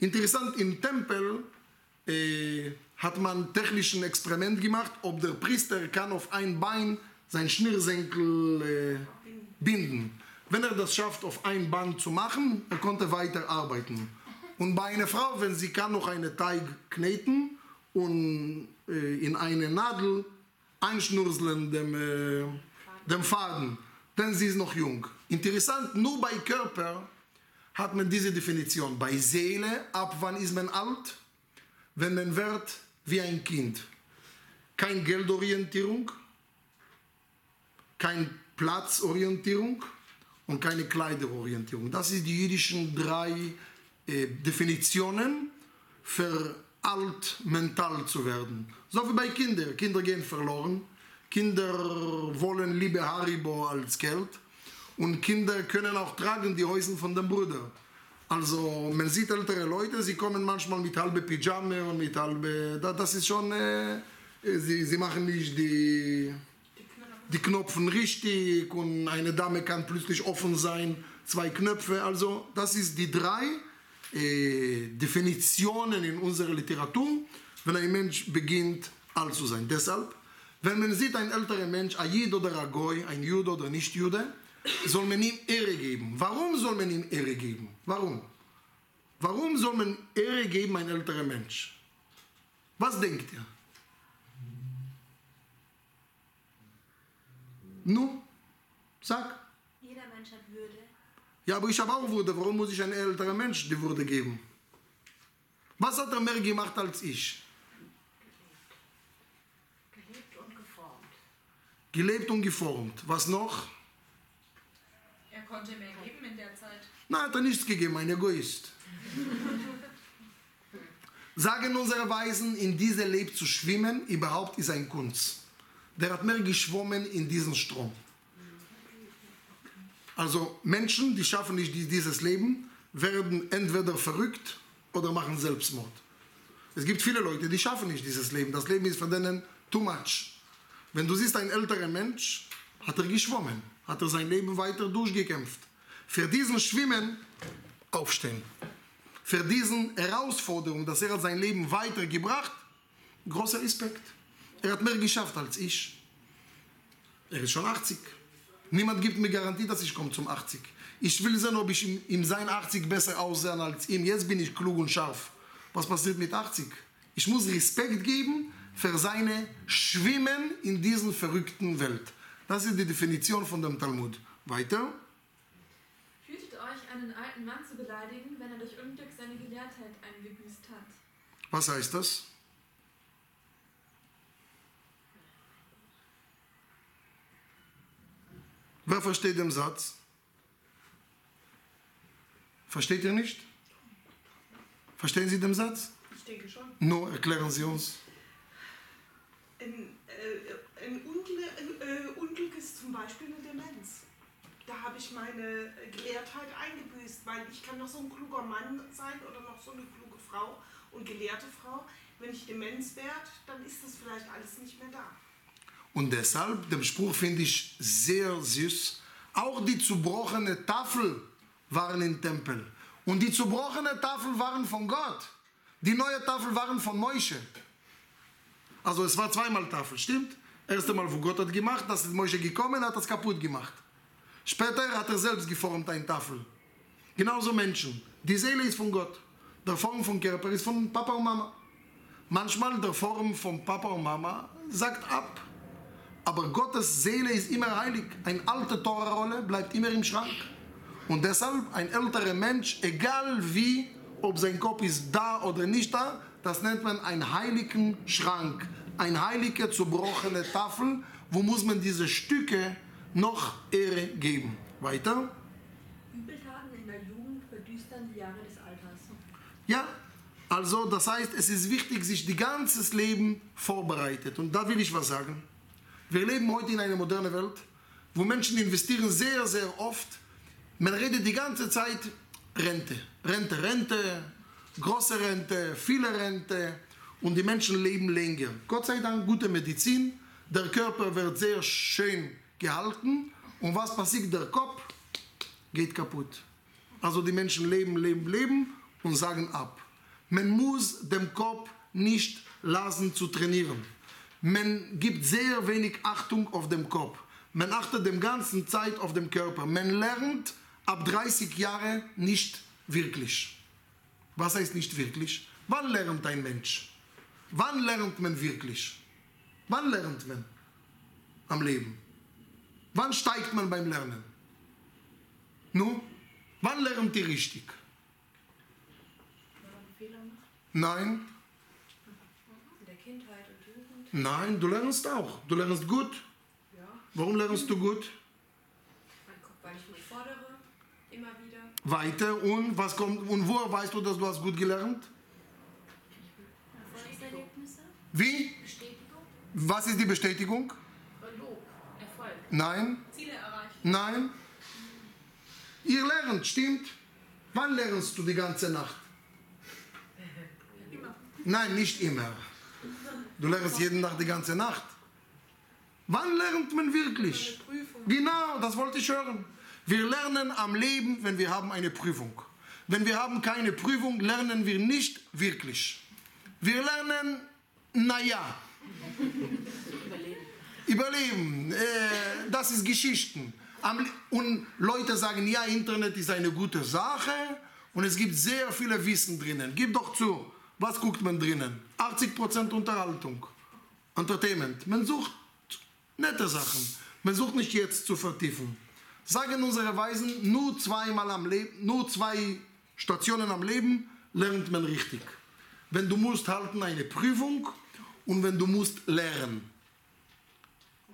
A: Interessant, im Tempel äh, hat man technischen Experiment gemacht, ob der Priester kann auf ein Bein sein Schnürsenkel äh, binden. Wenn er das schafft, auf ein Band zu machen, er konnte weiter arbeiten. Und bei einer Frau, wenn sie kann noch einen Teig kneten und äh, in eine Nadel einschnurzeln dem, äh, dem Faden, denn sie ist noch jung. Interessant, nur bei Körper hat man diese Definition. Bei Seele, ab wann ist man alt? Wenn man wird wie ein Kind. Kein Geldorientierung, kein Platzorientierung und keine Kleiderorientierung. Das sind die jüdischen drei äh, Definitionen für alt mental zu werden. So wie bei Kindern. Kinder gehen verloren. Kinder wollen lieber Haribo als Geld. Und Kinder können auch tragen die Häusen von dem Bruder. Also man sieht ältere Leute, sie kommen manchmal mit halbe Pyjama und mit halbe... da- Das ist schon... Äh, sie, sie machen nicht die, die Knöpfe richtig und eine Dame kann plötzlich offen sein, zwei Knöpfe. Also das ist die drei äh, Definitionen in unserer Literatur, wenn ein Mensch beginnt alt zu sein. Deshalb, wenn man sieht, ein älterer Mensch, ein oder ein ein Jude oder nicht Jude, soll man ihm Ehre geben. Warum soll man ihm Ehre geben? Warum? Warum soll man Ehre geben ein älterer Mensch? Was denkt ihr? Nu, sag.
C: Jeder Mensch hat Würde.
A: Ja, aber ich habe auch Würde. Warum muss ich einem älteren Mensch die Würde geben? Was hat er mehr gemacht als ich?
E: Gelebt und geformt.
A: Gelebt und geformt. Was noch?
F: Er konnte mehr geben in der Zeit.
A: Nein, hat er nichts gegeben, ein Egoist. Sagen unsere Weisen, in diese lebt zu schwimmen, überhaupt ist ein Kunst. Der hat mehr geschwommen in diesen Strom. Also Menschen, die schaffen nicht die- dieses Leben, werden entweder verrückt oder machen Selbstmord. Es gibt viele Leute, die schaffen nicht dieses Leben. Das Leben ist für denen too much. Wenn du siehst, ein älterer Mensch, hat er geschwommen, hat er sein Leben weiter durchgekämpft. Für diesen Schwimmen aufstehen. Für diesen Herausforderung, dass er sein Leben weitergebracht, großer Respekt. Er hat mehr geschafft als ich. Er ist schon 80. Niemand gibt mir Garantie, dass ich komme zum 80. Ich will sehen, ob ich ihm, ihm sein 80 besser aussehe als ihm. Jetzt bin ich klug und scharf. Was passiert mit 80? Ich muss Respekt geben, für seine Schwimmen in diesen verrückten Welt. Das ist die Definition von dem Talmud. Weiter.
B: Hütet euch, einen alten Mann zu beleidigen, wenn er durch Unglück seine Gelehrtheit eingebüßt hat.
A: Was heißt das? Wer versteht den Satz? Versteht ihr nicht? Verstehen Sie den Satz?
E: Ich denke schon.
A: Nur erklären Sie uns.
E: Ein, äh, ein, Unglück, ein äh, Unglück ist zum Beispiel eine Demenz. Da habe ich meine Gelehrtheit eingebüßt, weil ich kann noch so ein kluger Mann sein oder noch so eine kluge Frau und gelehrte Frau. Wenn ich Demenz werde, dann ist das vielleicht alles nicht mehr da.
A: Und deshalb, den Spruch finde ich sehr süß. Auch die zerbrochene Tafel waren im Tempel. Und die zerbrochene Tafel waren von Gott. Die neue Tafel waren von Moshe. Also es war zweimal Tafel, stimmt? Erste Mal, wo Gott hat gemacht, das ist Moshe gekommen, hat das kaputt gemacht. Später hat er selbst geformt eine Tafel. Genauso Menschen. Die Seele ist von Gott. Der Form von Körper ist von Papa und Mama. Manchmal der Form von Papa und Mama sagt ab. Aber Gottes Seele ist immer heilig. Eine alte Torahrolle bleibt immer im Schrank. Und deshalb ein älterer Mensch, egal wie, ob sein Kopf ist da oder nicht da, das nennt man einen heiligen Schrank. Eine heilige, zerbrochene Tafel, wo muss man diese Stücke noch Ehre geben. Weiter.
B: Übeltaten in der Jugend verdüstern die Jahre des Alters.
A: Ja, also das heißt, es ist wichtig, sich die ganzes Leben vorbereitet. Und da will ich was sagen. Wir leben heute in einer modernen Welt, wo Menschen investieren sehr, sehr oft. Man redet die ganze Zeit Rente, Rente, Rente, große Rente, viele Rente und die Menschen leben länger. Gott sei Dank gute Medizin, der Körper wird sehr schön gehalten und was passiert? Der Kopf geht kaputt. Also die Menschen leben, leben, leben und sagen ab. Man muss dem Kopf nicht lassen zu trainieren. Man gibt sehr wenig Achtung auf den Kopf. Man achtet den ganzen Zeit auf den Körper. Man lernt ab 30 Jahren nicht wirklich. Was heißt nicht wirklich? Wann lernt ein Mensch? Wann lernt man wirklich? Wann lernt man am Leben? Wann steigt man beim Lernen? Nun, wann lernt ihr richtig?
B: Wenn man Fehler macht
A: Nein,
B: in der Kindheit und Jugend.
A: Nein, du lernst auch. Du lernst gut.
B: Ja,
A: Warum lernst du gut?
B: weil ich mich fordere, immer wieder.
A: Weiter und was kommt und woher weißt du, dass du hast gut gelernt?
C: Erfolgserlebnisse?
A: Wie?
B: Bestätigung
A: Was ist die Bestätigung?
B: Lob, Erfolg.
A: Nein,
F: Ziele erreichen.
A: nein. Ihr lernt, stimmt? Wann lernst du die ganze Nacht? Nein, nicht immer. Du lernst jeden Tag die ganze Nacht. Wann lernt man wirklich? Genau, das wollte ich hören. Wir lernen am Leben, wenn wir haben eine Prüfung. Wenn wir haben keine Prüfung, lernen wir nicht wirklich. Wir lernen, naja. Überleben. Äh, das ist Geschichten. Und Leute sagen, ja, Internet ist eine gute Sache und es gibt sehr viele Wissen drinnen. Gib doch zu, was guckt man drinnen? 80% Unterhaltung. Entertainment. Man sucht nette Sachen. Man sucht nicht jetzt zu vertiefen. Sagen unsere Weisen, nur zweimal am Leben, nur zwei Stationen am Leben lernt man richtig. Wenn du musst halten eine Prüfung und wenn du musst lernen.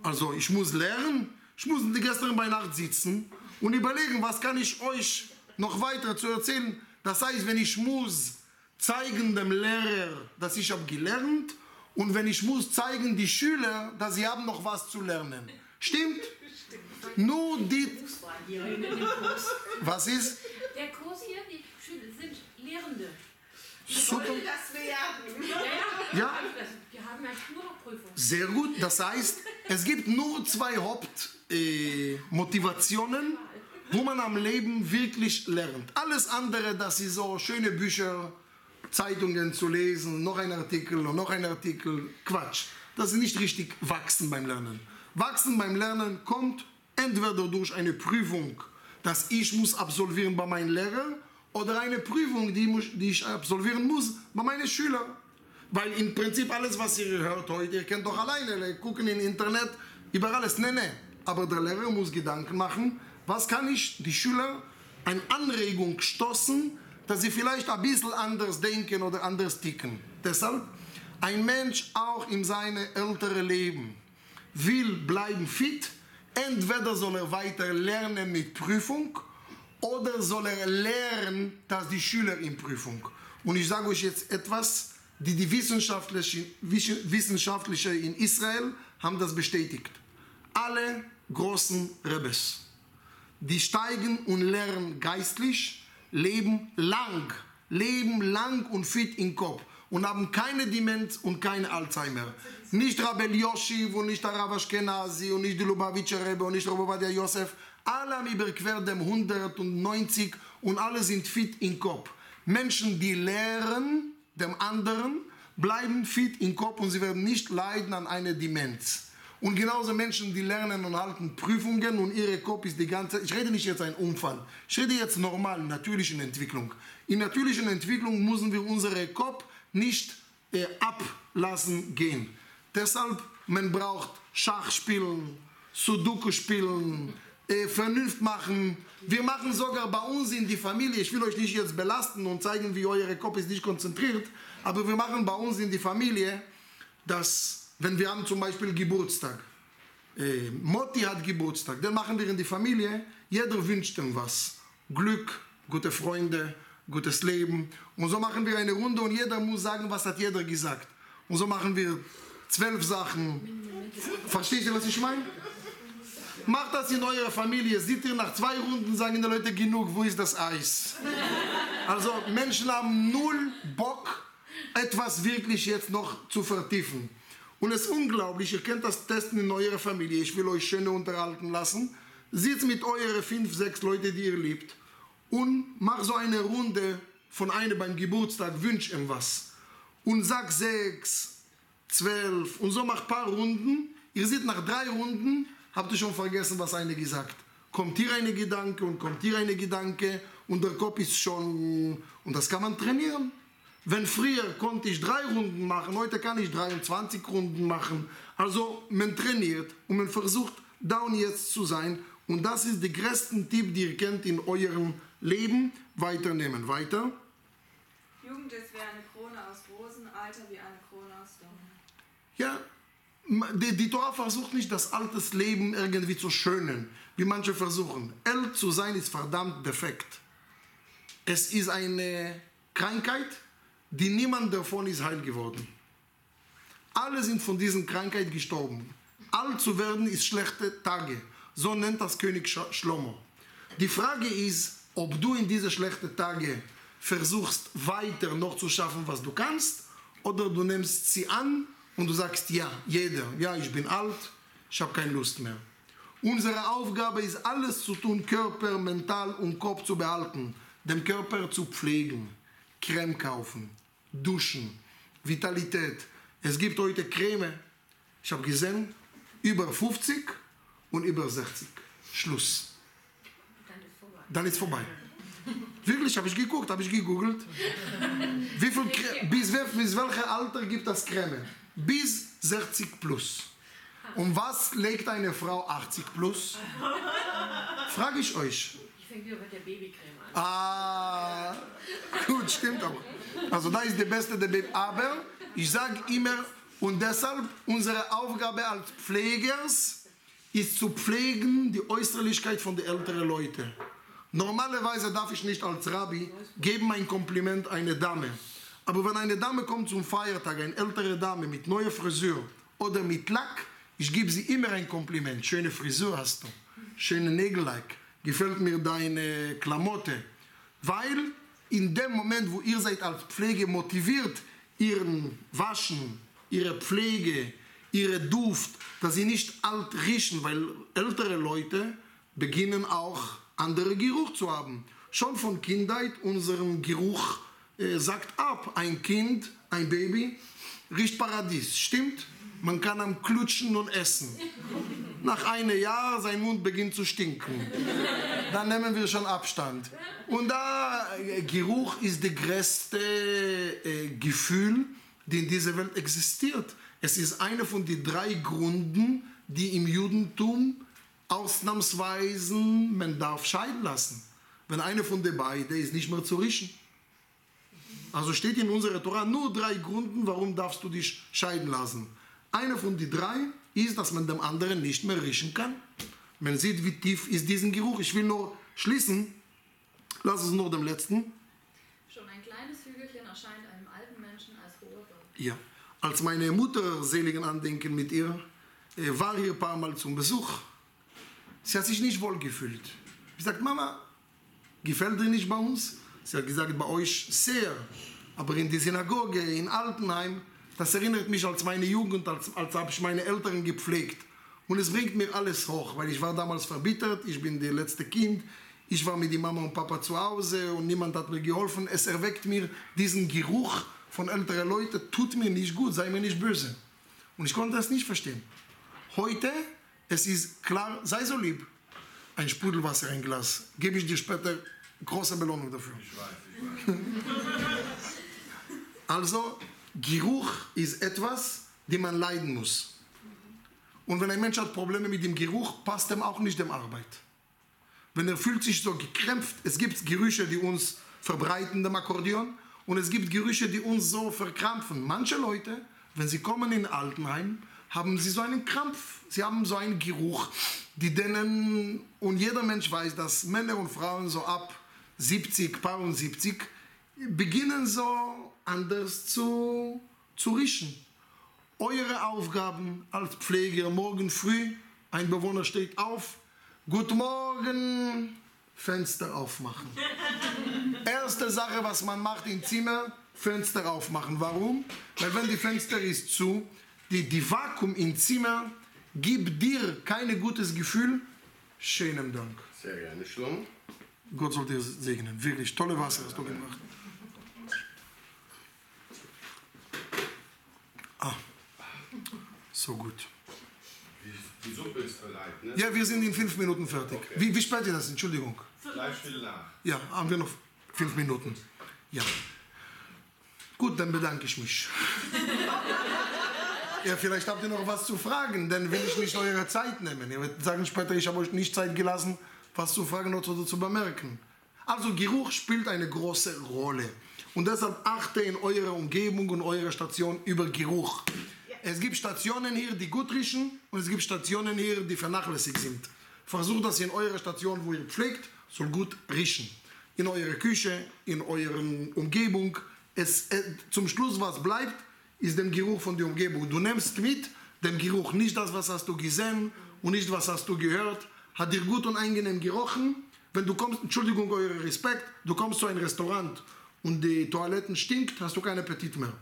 A: Also ich muss lernen, ich muss gestern bei Nacht sitzen und überlegen, was kann ich euch noch weiter zu erzählen. Das heißt, wenn ich muss zeigen dem Lehrer, dass ich habe gelernt und wenn ich muss zeigen die Schüler, dass sie haben noch was zu lernen. Stimmt? Nur die... Was ist?
B: Der Kurs hier, die Schüler sind Lehrende.
A: Super.
E: Das werden?
B: Ja, ja. Wir haben ja Schulprüfung.
A: Sehr gut. Das heißt, es gibt nur zwei Hauptmotivationen, äh, wo man am Leben wirklich lernt. Alles andere, das ist so schöne Bücher, Zeitungen zu lesen, noch ein Artikel und noch ein Artikel. Quatsch. Das ist nicht richtig wachsen beim Lernen. Wachsen beim Lernen kommt entweder durch eine Prüfung, dass ich muss absolvieren bei meinem Lehrer, oder eine Prüfung, die, muss, die ich absolvieren muss bei meinen Schülern. Weil im Prinzip alles, was ihr hört heute, ihr könnt doch alleine gucken im Internet, über alles. Nee, nee. Aber der Lehrer muss Gedanken machen, was kann ich die Schüler eine Anregung stoßen, dass sie vielleicht ein bisschen anders denken oder anders ticken. Deshalb, ein Mensch auch in seinem älteren Leben will bleiben fit, entweder soll er weiter lernen mit Prüfung oder soll er lernen, dass die Schüler in Prüfung. Und ich sage euch jetzt etwas, die die Wissenschaftliche, Wissenschaftliche in Israel haben das bestätigt. Alle großen Rebes, die steigen und lernen geistlich, leben lang, leben lang und fit im Kopf und haben keine Demenz und kein Alzheimer. Nicht Rabel Yoshiv und nicht der Rav Ashkenazi und nicht die Lubavitcher Rebbe und nicht Robovadia Yosef. Alle haben überquert dem 190 und alle sind fit im Kopf. Menschen, die lehren dem anderen, bleiben fit im Kopf und sie werden nicht leiden an einer Demenz. Und genauso Menschen, die lernen und halten Prüfungen und ihre Kopf ist die ganze, ich rede nicht jetzt ein Unfall, ich rede jetzt normal, in natürlichen Entwicklung. In natürlichen Entwicklung müssen wir unseren Kopf nicht äh, ablassen gehen. Deshalb, man braucht Schach spielen, Sudoku spielen, äh, Vernunft machen. Wir machen sogar bei uns in die Familie, ich will euch nicht jetzt belasten und zeigen, wie euer Kopf ist nicht konzentriert, aber wir machen bei uns in die Familie, dass, wenn wir haben zum Beispiel Geburtstag, äh, Motti hat Geburtstag, dann machen wir in die Familie, jeder wünscht ihm was. Glück, gute Freunde, gutes Leben. Und so machen wir eine Runde und jeder muss sagen, was hat jeder gesagt. Und so machen wir zwölf Sachen. Versteht ihr, was ich meine? Macht das in eurer Familie. Seht ihr, nach zwei Runden sagen die Leute genug, wo ist das Eis? Also Menschen haben null Bock, etwas wirklich jetzt noch zu vertiefen. Und es ist unglaublich, ihr könnt das testen in eurer Familie. Ich will euch schön unterhalten lassen. Sitzt mit euren fünf, sechs Leute, die ihr liebt. Und mach so eine Runde von einem beim Geburtstag, wünsch ihm was. Und sag sechs, zwölf. Und so mach ein paar Runden. Ihr seht, nach drei Runden habt ihr schon vergessen, was eine gesagt. Kommt hier eine Gedanke und kommt hier eine Gedanke und der Kopf ist schon... Und das kann man trainieren. Wenn früher konnte ich drei Runden machen, heute kann ich 23 Runden machen. Also man trainiert und man versucht, und jetzt zu sein. Und das ist der größte Tipp, den ihr kennt in eurem Leben. Weiternehmen. Weiter.
B: Jugend ist wie eine Krone aus Rosen, Alter wie eine Krone aus Dornen.
A: Ja, die, die Torah versucht nicht, das altes Leben irgendwie zu schönen, wie manche versuchen. Älter zu sein ist verdammt defekt. Es ist eine Krankheit, die niemand davon ist heil geworden. Alle sind von dieser Krankheit gestorben. Alt zu werden ist schlechte Tage. So nennt das König Schlomo. Die Frage ist, ob du in diese schlechten Tage versuchst, weiter noch zu schaffen, was du kannst, oder du nimmst sie an und du sagst, ja, jeder, ja, ich bin alt, ich habe keine Lust mehr. Unsere Aufgabe ist, alles zu tun, Körper, Mental und Kopf zu behalten, den Körper zu pflegen, Creme kaufen, duschen, Vitalität. Es gibt heute Creme, ich habe gesehen, über 50 und über 60. Schluss. Dann ist vorbei. Wirklich, habe ich geguckt, habe ich gegoogelt. Wie viel, bis, bis welches Alter gibt das Creme? Bis 60 plus. Und was legt eine Frau 80 plus? Frage ich euch.
G: Ich fange wieder mit der Babycreme an.
A: Ah, gut, stimmt auch. Also da ist der beste Baby. Aber ich sage immer, und deshalb unsere Aufgabe als Pflegers ist zu pflegen die Äußerlichkeit von den älteren Leuten. Normalerweise darf ich nicht als Rabbi geben ein Kompliment einer Dame. Aber wenn eine Dame kommt zum Feiertag, eine ältere Dame mit neuer Frisur oder mit Lack, ich gebe sie immer ein Kompliment. Schöne Frisur hast du, schöne Nägellack, gefällt mir deine Klamotte. Weil in dem Moment, wo ihr seid als Pflege motiviert, ihren Waschen, ihre Pflege, ihre Duft, dass sie nicht alt riechen, weil ältere Leute beginnen auch andere Geruch zu haben. Schon von Kindheit unseren Geruch äh, sagt ab. Ein Kind, ein Baby riecht Paradies. Stimmt? Man kann am Klutschen und essen. Nach einem Jahr sein Mund beginnt zu stinken. Dann nehmen wir schon Abstand. Und da äh, Geruch ist das größte äh, Gefühl, die in dieser Welt existiert. Es ist einer von den drei Gründen, die im Judentum ausnahmsweise man darf scheiden lassen. Wenn einer von den beiden ist nicht mehr zu richten. Also steht in unserer Tora nur drei Gründen, warum darfst du dich scheiden lassen. Einer von den drei ist, dass man dem anderen nicht mehr riechen kann. Man sieht, wie tief ist diesen Geruch. Ich will nur schließen. Lass uns nur dem letzten.
B: Schon ein kleines Hügelchen erscheint einem alten Menschen als hoher Berg.
A: Ja. Als meine Mutter seligen Andenken mit ihr äh, war hier ein paar Mal zum Besuch. Sie hat sich nicht wohl gefühlt. Ich sagte, Mama, gefällt dir nicht bei uns? Sie hat gesagt, bei euch sehr. Aber in die Synagoge in Altenheim, das erinnert mich als meine Jugend, als, als habe ich meine Eltern gepflegt. Und es bringt mir alles hoch, weil ich war damals verbittert, ich bin das letzte Kind, ich war mit Mama und Papa zu Hause und niemand hat mir geholfen. Es erweckt mir diesen Geruch von älteren Leuten, tut mir nicht gut, sei mir nicht böse. Und ich konnte das nicht verstehen. Heute, es ist klar, sei so lieb. Ein Sprudelwasser, ein Glas. Gebe ich dir später große Belohnung dafür. Also, Geruch ist etwas, dem man leiden muss. Und wenn ein Mensch hat Probleme mit dem Geruch, passt dem auch nicht dem Arbeit. Wenn er fühlt sich so gekrämpft, es gibt Gerüche, die uns verbreiten, dem Akkordeon, und es gibt Gerüche, die uns so verkrampfen. Manche Leute, wenn sie kommen in Altenheim, haben sie so einen Krampf, sie haben so einen Geruch, die denen, und jeder Mensch weiß, dass Männer und Frauen so ab 70, paar und 70 beginnen so anders zu, zu riechen. Eure Aufgaben als Pfleger morgen früh, ein Bewohner steht auf, Guten Morgen, Fenster aufmachen. Erste Sache, was man macht im Zimmer, Fenster aufmachen. Warum? Weil wenn die Fenster ist zu, die, die Vakuum im Zimmer gibt dir kein gutes Gefühl. Schönen Dank.
H: Sehr gerne, Schlomm.
A: Gott soll dir segnen. Wirklich tolle Wasser hast du gebracht. So gut.
H: Die, die Suppe ist bereit, ne?
A: Ja, wir sind in fünf Minuten fertig.
H: Okay.
A: Wie, wie spät ist das? Entschuldigung.
H: Viel nach.
A: Ja, haben wir noch fünf Minuten. Ja. Gut, dann bedanke ich mich. Ja, vielleicht habt ihr noch was zu fragen, dann will ich nicht eure Zeit nehmen. Ihr werdet sagen später, ich habe euch nicht Zeit gelassen, was zu fragen oder zu bemerken. Also Geruch spielt eine große Rolle. Und deshalb achte in eurer Umgebung und eurer Station über Geruch. Es gibt Stationen hier, die gut riechen und es gibt Stationen hier, die vernachlässigt sind. Versucht das in eurer Station, wo ihr pflegt, soll gut riechen. In eurer Küche, in eurer Umgebung. Es, äh, zum Schluss, was bleibt, ist der Geruch von der Umgebung. Du nimmst mit den Geruch, nicht das, was hast du gesehen und nicht, was hast du gehört. Hat dir gut und angenehm gerochen. Wenn du kommst, Entschuldigung, euer Respekt, du kommst zu einem Restaurant und die Toiletten stinkt, hast du keinen Appetit mehr.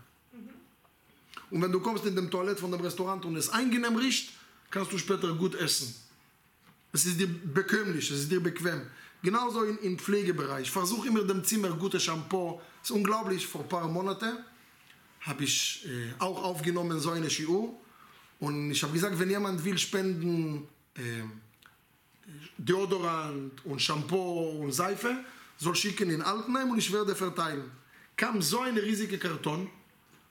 A: Und wenn du kommst in dem Toilette von dem Restaurant und es angenehm riecht, kannst du später gut essen. Es ist dir bekömmlich, es ist dir bequem. Genauso im, im Pflegebereich. Versuch immer dem Zimmer gutes Shampoo. Das ist unglaublich, vor ein paar Monaten habe ich äh, auch aufgenommen so eine Shiur. Und ich habe gesagt, wenn jemand will spenden äh, Deodorant und Shampoo und Seife, soll schicken in Altenheim und ich werde verteilen. Kam so ein riesiger Karton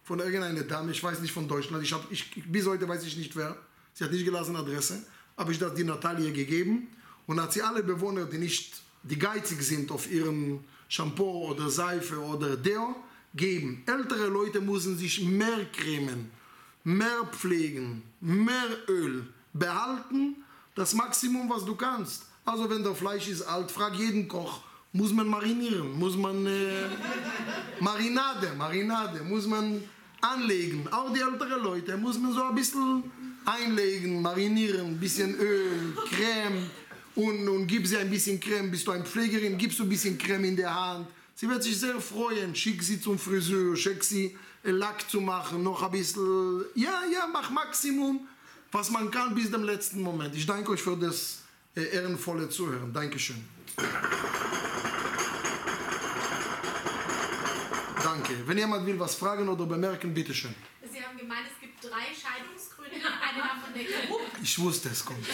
A: von irgendeiner Dame, ich weiß nicht von Deutschland, ich hab, ich, bis heute weiß ich nicht wer, sie hat nicht gelassen Adresse, habe ich das die Natalie gegeben. Und hat sie alle Bewohner, die nicht, die geizig sind auf ihrem Shampoo oder Seife oder Deo, geben. Ältere Leute müssen sich mehr cremen, mehr pflegen, mehr Öl behalten, das Maximum, was du kannst. Also wenn der Fleisch ist alt, frag jeden Koch, muss man marinieren, muss man äh, Marinade, Marinade, muss man anlegen. Auch die älteren Leute muss man so ein bisschen einlegen, marinieren, ein bisschen Öl, Creme und, und gib sie ein bisschen Creme. Bist du eine Pflegerin, gibst du ein bisschen Creme in der Hand. Sie wird sich sehr freuen. Schick sie zum Friseur, schick sie Lack zu machen, noch ein bisschen. Ja, ja, mach Maximum, was man kann bis zum letzten Moment. Ich danke euch für das äh, ehrenvolle Zuhören. Dankeschön. Danke. Wenn jemand will was fragen oder bemerken, bitteschön.
D: Sie haben gemeint, es gibt drei Scheidungsgründe, eine davon der Geruch.
A: Ich wusste, es kommt.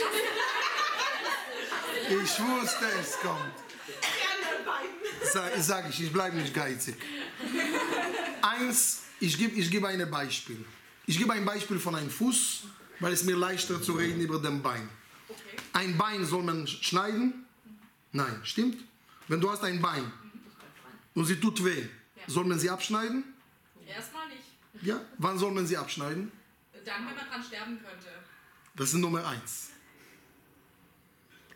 A: Ich wusste, es kommt. Sag, sag ich, ich bleibe nicht geizig. Eins, ich gebe ich gebe ein Beispiel. Ich gebe ein Beispiel von einem Fuß, weil es mir leichter zu reden über den Bein. Ein Bein soll man schneiden? Nein, stimmt? Wenn du hast ein Bein und sie tut weh, soll man sie abschneiden?
F: Erstmal nicht.
A: Ja. Wann soll man sie abschneiden?
F: Dann, wenn man dran sterben könnte.
A: Das ist Nummer eins.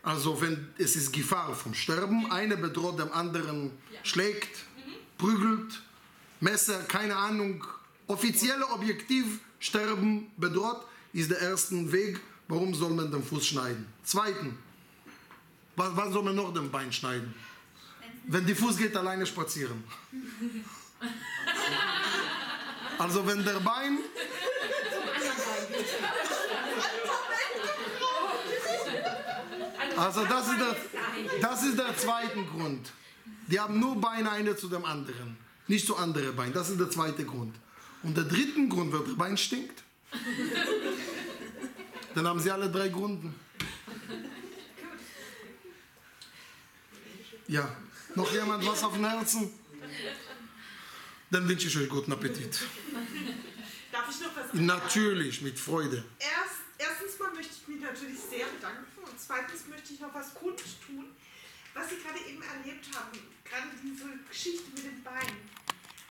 A: Also wenn es ist Gefahr vom Sterben, einer bedroht dem anderen, schlägt, prügelt, Messer, keine Ahnung, offizielle Objektiv Sterben bedroht, ist der erste Weg, warum soll man den Fuß schneiden. Zweiten, wa- wann soll man noch den Bein schneiden? Wenn die Fuß geht alleine spazieren. Also wenn der Bein Also das ist, der, das ist der zweite Grund. Die haben nur Beine eine zu dem anderen, nicht zu andere Beine. Das ist der zweite Grund. Und der dritte Grund, wenn der Bein stinkt, dann haben sie alle drei Gründe. Ja, noch jemand was auf dem Herzen? Dann wünsche ich euch guten Appetit.
E: Darf ich noch was sagen?
A: Natürlich, mit Freude.
E: Erst, erstens mal möchte ich mich natürlich sehr bedanken und zweitens möchte ich noch was kundtun, was Sie gerade eben erlebt haben. Gerade diese Geschichte mit den Beinen.